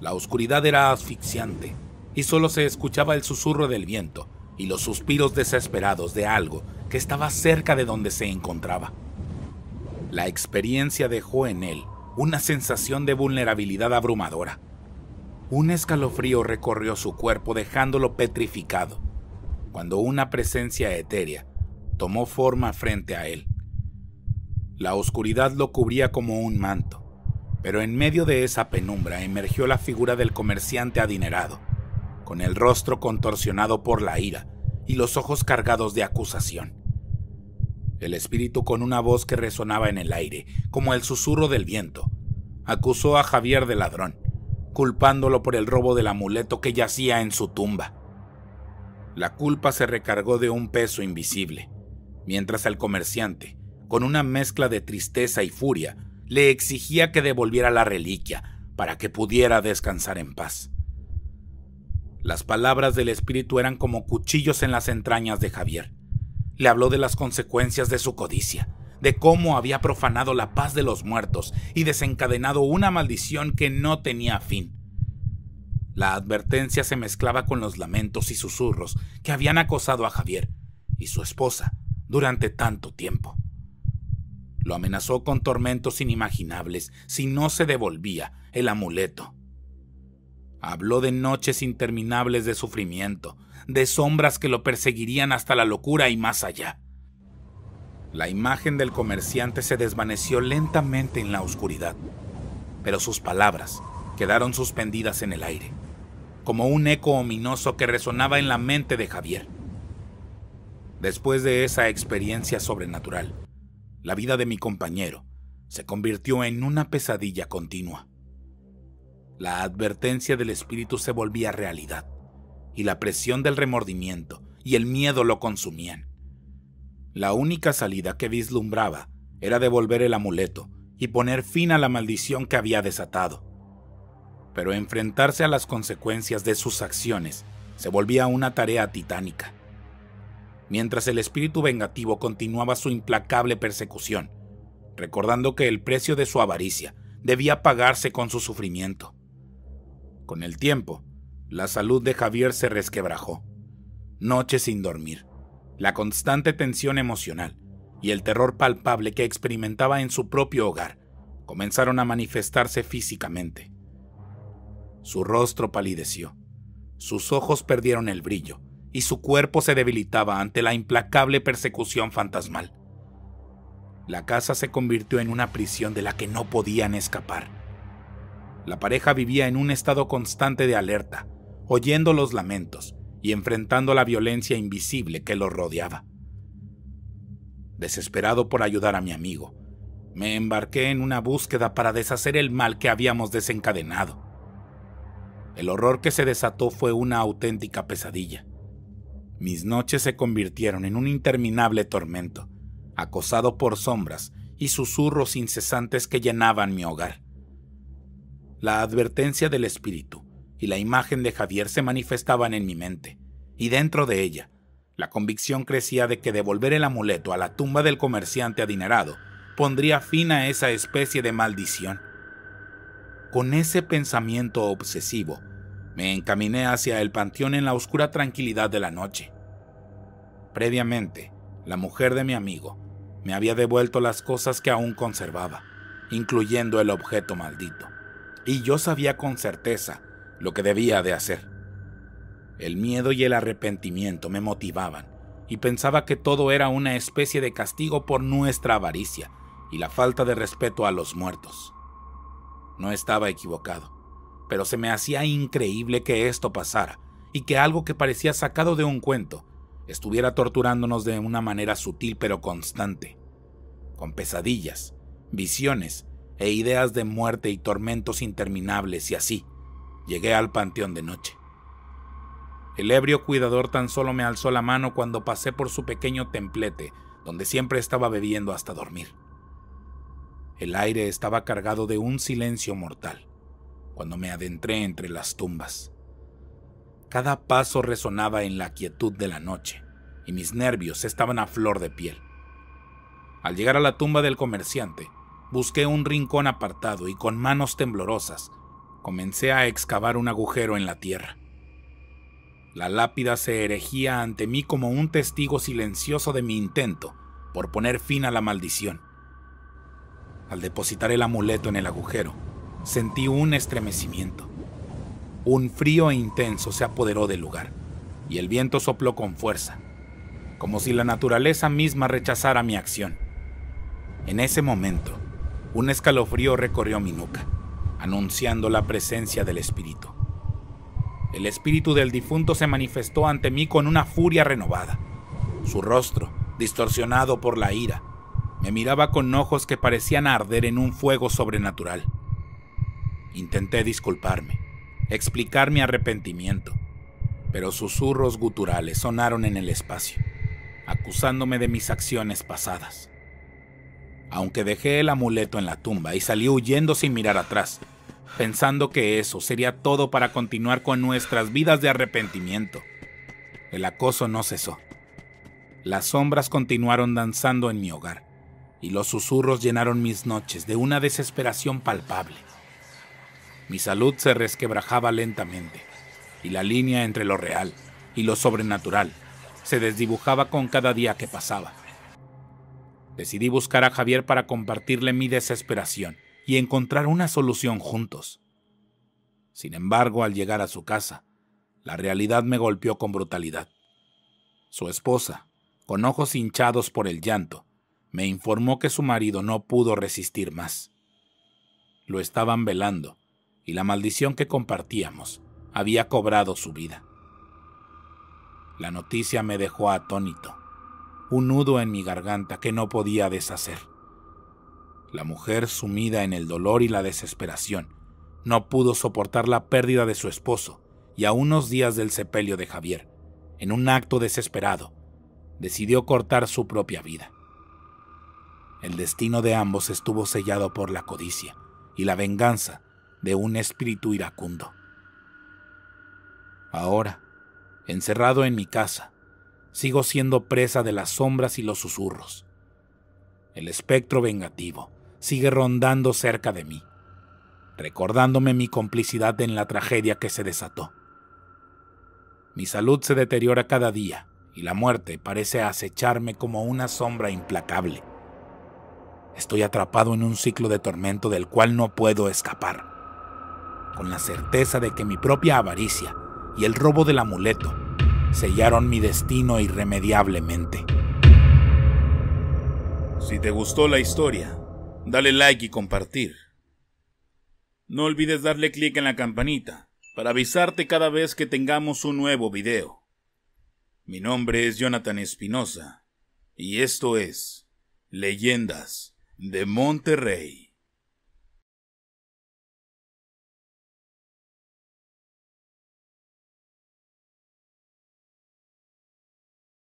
La oscuridad era asfixiante y solo se escuchaba el susurro del viento y los suspiros desesperados de algo que estaba cerca de donde se encontraba. La experiencia dejó en él una sensación de vulnerabilidad abrumadora. Un escalofrío recorrió su cuerpo dejándolo petrificado, cuando una presencia etérea tomó forma frente a él. La oscuridad lo cubría como un manto, pero en medio de esa penumbra emergió la figura del comerciante adinerado, con el rostro contorsionado por la ira y los ojos cargados de acusación. El espíritu con una voz que resonaba en el aire, como el susurro del viento, acusó a Javier de ladrón, culpándolo por el robo del amuleto que yacía en su tumba. La culpa se recargó de un peso invisible, mientras el comerciante, con una mezcla de tristeza y furia, le exigía que devolviera la reliquia para que pudiera descansar en paz. Las palabras del espíritu eran como cuchillos en las entrañas de Javier. Le habló de las consecuencias de su codicia, de cómo había profanado la paz de los muertos y desencadenado una maldición que no tenía fin. La advertencia se mezclaba con los lamentos y susurros que habían acosado a Javier y su esposa durante tanto tiempo. Lo amenazó con tormentos inimaginables si no se devolvía el amuleto. Habló de noches interminables de sufrimiento, de sombras que lo perseguirían hasta la locura y más allá. La imagen del comerciante se desvaneció lentamente en la oscuridad, pero sus palabras quedaron suspendidas en el aire, como un eco ominoso que resonaba en la mente de Javier. Después de esa experiencia sobrenatural, la vida de mi compañero se convirtió en una pesadilla continua. La advertencia del espíritu se volvía realidad, y la presión del remordimiento y el miedo lo consumían. La única salida que vislumbraba era devolver el amuleto y poner fin a la maldición que había desatado. Pero enfrentarse a las consecuencias de sus acciones se volvía una tarea titánica. Mientras el espíritu vengativo continuaba su implacable persecución, recordando que el precio de su avaricia debía pagarse con su sufrimiento. Con el tiempo, la salud de Javier se resquebrajó. Noches sin dormir, la constante tensión emocional y el terror palpable que experimentaba en su propio hogar comenzaron a manifestarse físicamente. Su rostro palideció, sus ojos perdieron el brillo y su cuerpo se debilitaba ante la implacable persecución fantasmal. La casa se convirtió en una prisión de la que no podían escapar. La pareja vivía en un estado constante de alerta, oyendo los lamentos y enfrentando la violencia invisible que los rodeaba. Desesperado por ayudar a mi amigo, me embarqué en una búsqueda para deshacer el mal que habíamos desencadenado. El horror que se desató fue una auténtica pesadilla. Mis noches se convirtieron en un interminable tormento, acosado por sombras y susurros incesantes que llenaban mi hogar. La advertencia del espíritu y la imagen de Javier se manifestaban en mi mente, y dentro de ella, la convicción crecía de que devolver el amuleto a la tumba del comerciante adinerado pondría fin a esa especie de maldición. Con ese pensamiento obsesivo, me encaminé hacia el panteón en la oscura tranquilidad de la noche. Previamente, la mujer de mi amigo me había devuelto las cosas que aún conservaba, incluyendo el objeto maldito, y yo sabía con certeza lo que debía de hacer. El miedo y el arrepentimiento me motivaban, y pensaba que todo era una especie de castigo por nuestra avaricia y la falta de respeto a los muertos. No estaba equivocado, pero se me hacía increíble que esto pasara y que algo que parecía sacado de un cuento estuviera torturándonos de una manera sutil pero constante, con pesadillas, visiones e ideas de muerte y tormentos interminables y así llegué al panteón de noche. El ebrio cuidador tan solo me alzó la mano cuando pasé por su pequeño templete, donde siempre estaba bebiendo hasta dormir. El aire estaba cargado de un silencio mortal cuando me adentré entre las tumbas. Cada paso resonaba en la quietud de la noche y mis nervios estaban a flor de piel. Al llegar a la tumba del comerciante, busqué un rincón apartado y con manos temblorosas comencé a excavar un agujero en la tierra. La lápida se erigía ante mí como un testigo silencioso de mi intento por poner fin a la maldición. Al depositar el amuleto en el agujero, sentí un estremecimiento. Un frío e intenso se apoderó del lugar, y el viento sopló con fuerza, como si la naturaleza misma rechazara mi acción. En ese momento, un escalofrío recorrió mi nuca, anunciando la presencia del espíritu. El espíritu del difunto se manifestó ante mí con una furia renovada. Su rostro, distorsionado por la ira, me miraba con ojos que parecían arder en un fuego sobrenatural. Intenté disculparme, explicar mi arrepentimiento, pero susurros guturales sonaron en el espacio, acusándome de mis acciones pasadas. Aunque dejé el amuleto en la tumba y salí huyendo sin mirar atrás, pensando que eso sería todo para continuar con nuestras vidas de arrepentimiento. El acoso no cesó. Las sombras continuaron danzando en mi hogar, y los susurros llenaron mis noches de una desesperación palpable. Mi salud se resquebrajaba lentamente, y la línea entre lo real y lo sobrenatural se desdibujaba con cada día que pasaba. Decidí buscar a Javier para compartirle mi desesperación y encontrar una solución juntos. Sin embargo, al llegar a su casa, la realidad me golpeó con brutalidad. Su esposa, con ojos hinchados por el llanto, me informó que su marido no pudo resistir más. Lo estaban velando, y la maldición que compartíamos había cobrado su vida. La noticia me dejó atónito, un nudo en mi garganta que no podía deshacer. La mujer, sumida en el dolor y la desesperación, no pudo soportar la pérdida de su esposo y a unos días del sepelio de Javier, en un acto desesperado, decidió cortar su propia vida. El destino de ambos estuvo sellado por la codicia y la venganza de un espíritu iracundo. Ahora, encerrado en mi casa, sigo siendo presa de las sombras y los susurros. El espectro vengativo sigue rondando cerca de mí, recordándome mi complicidad en la tragedia que se desató. Mi salud se deteriora cada día y la muerte parece acecharme como una sombra implacable. Estoy atrapado en un ciclo de tormento del cual no puedo escapar, con la certeza de que mi propia avaricia y el robo del amuleto sellaron mi destino irremediablemente. Si te gustó la historia, dale like y compartir. No olvides darle clic en la campanita para avisarte cada vez que tengamos un nuevo video. Mi nombre es Jonathan Espinosa y esto es Leyendas de Monterrey.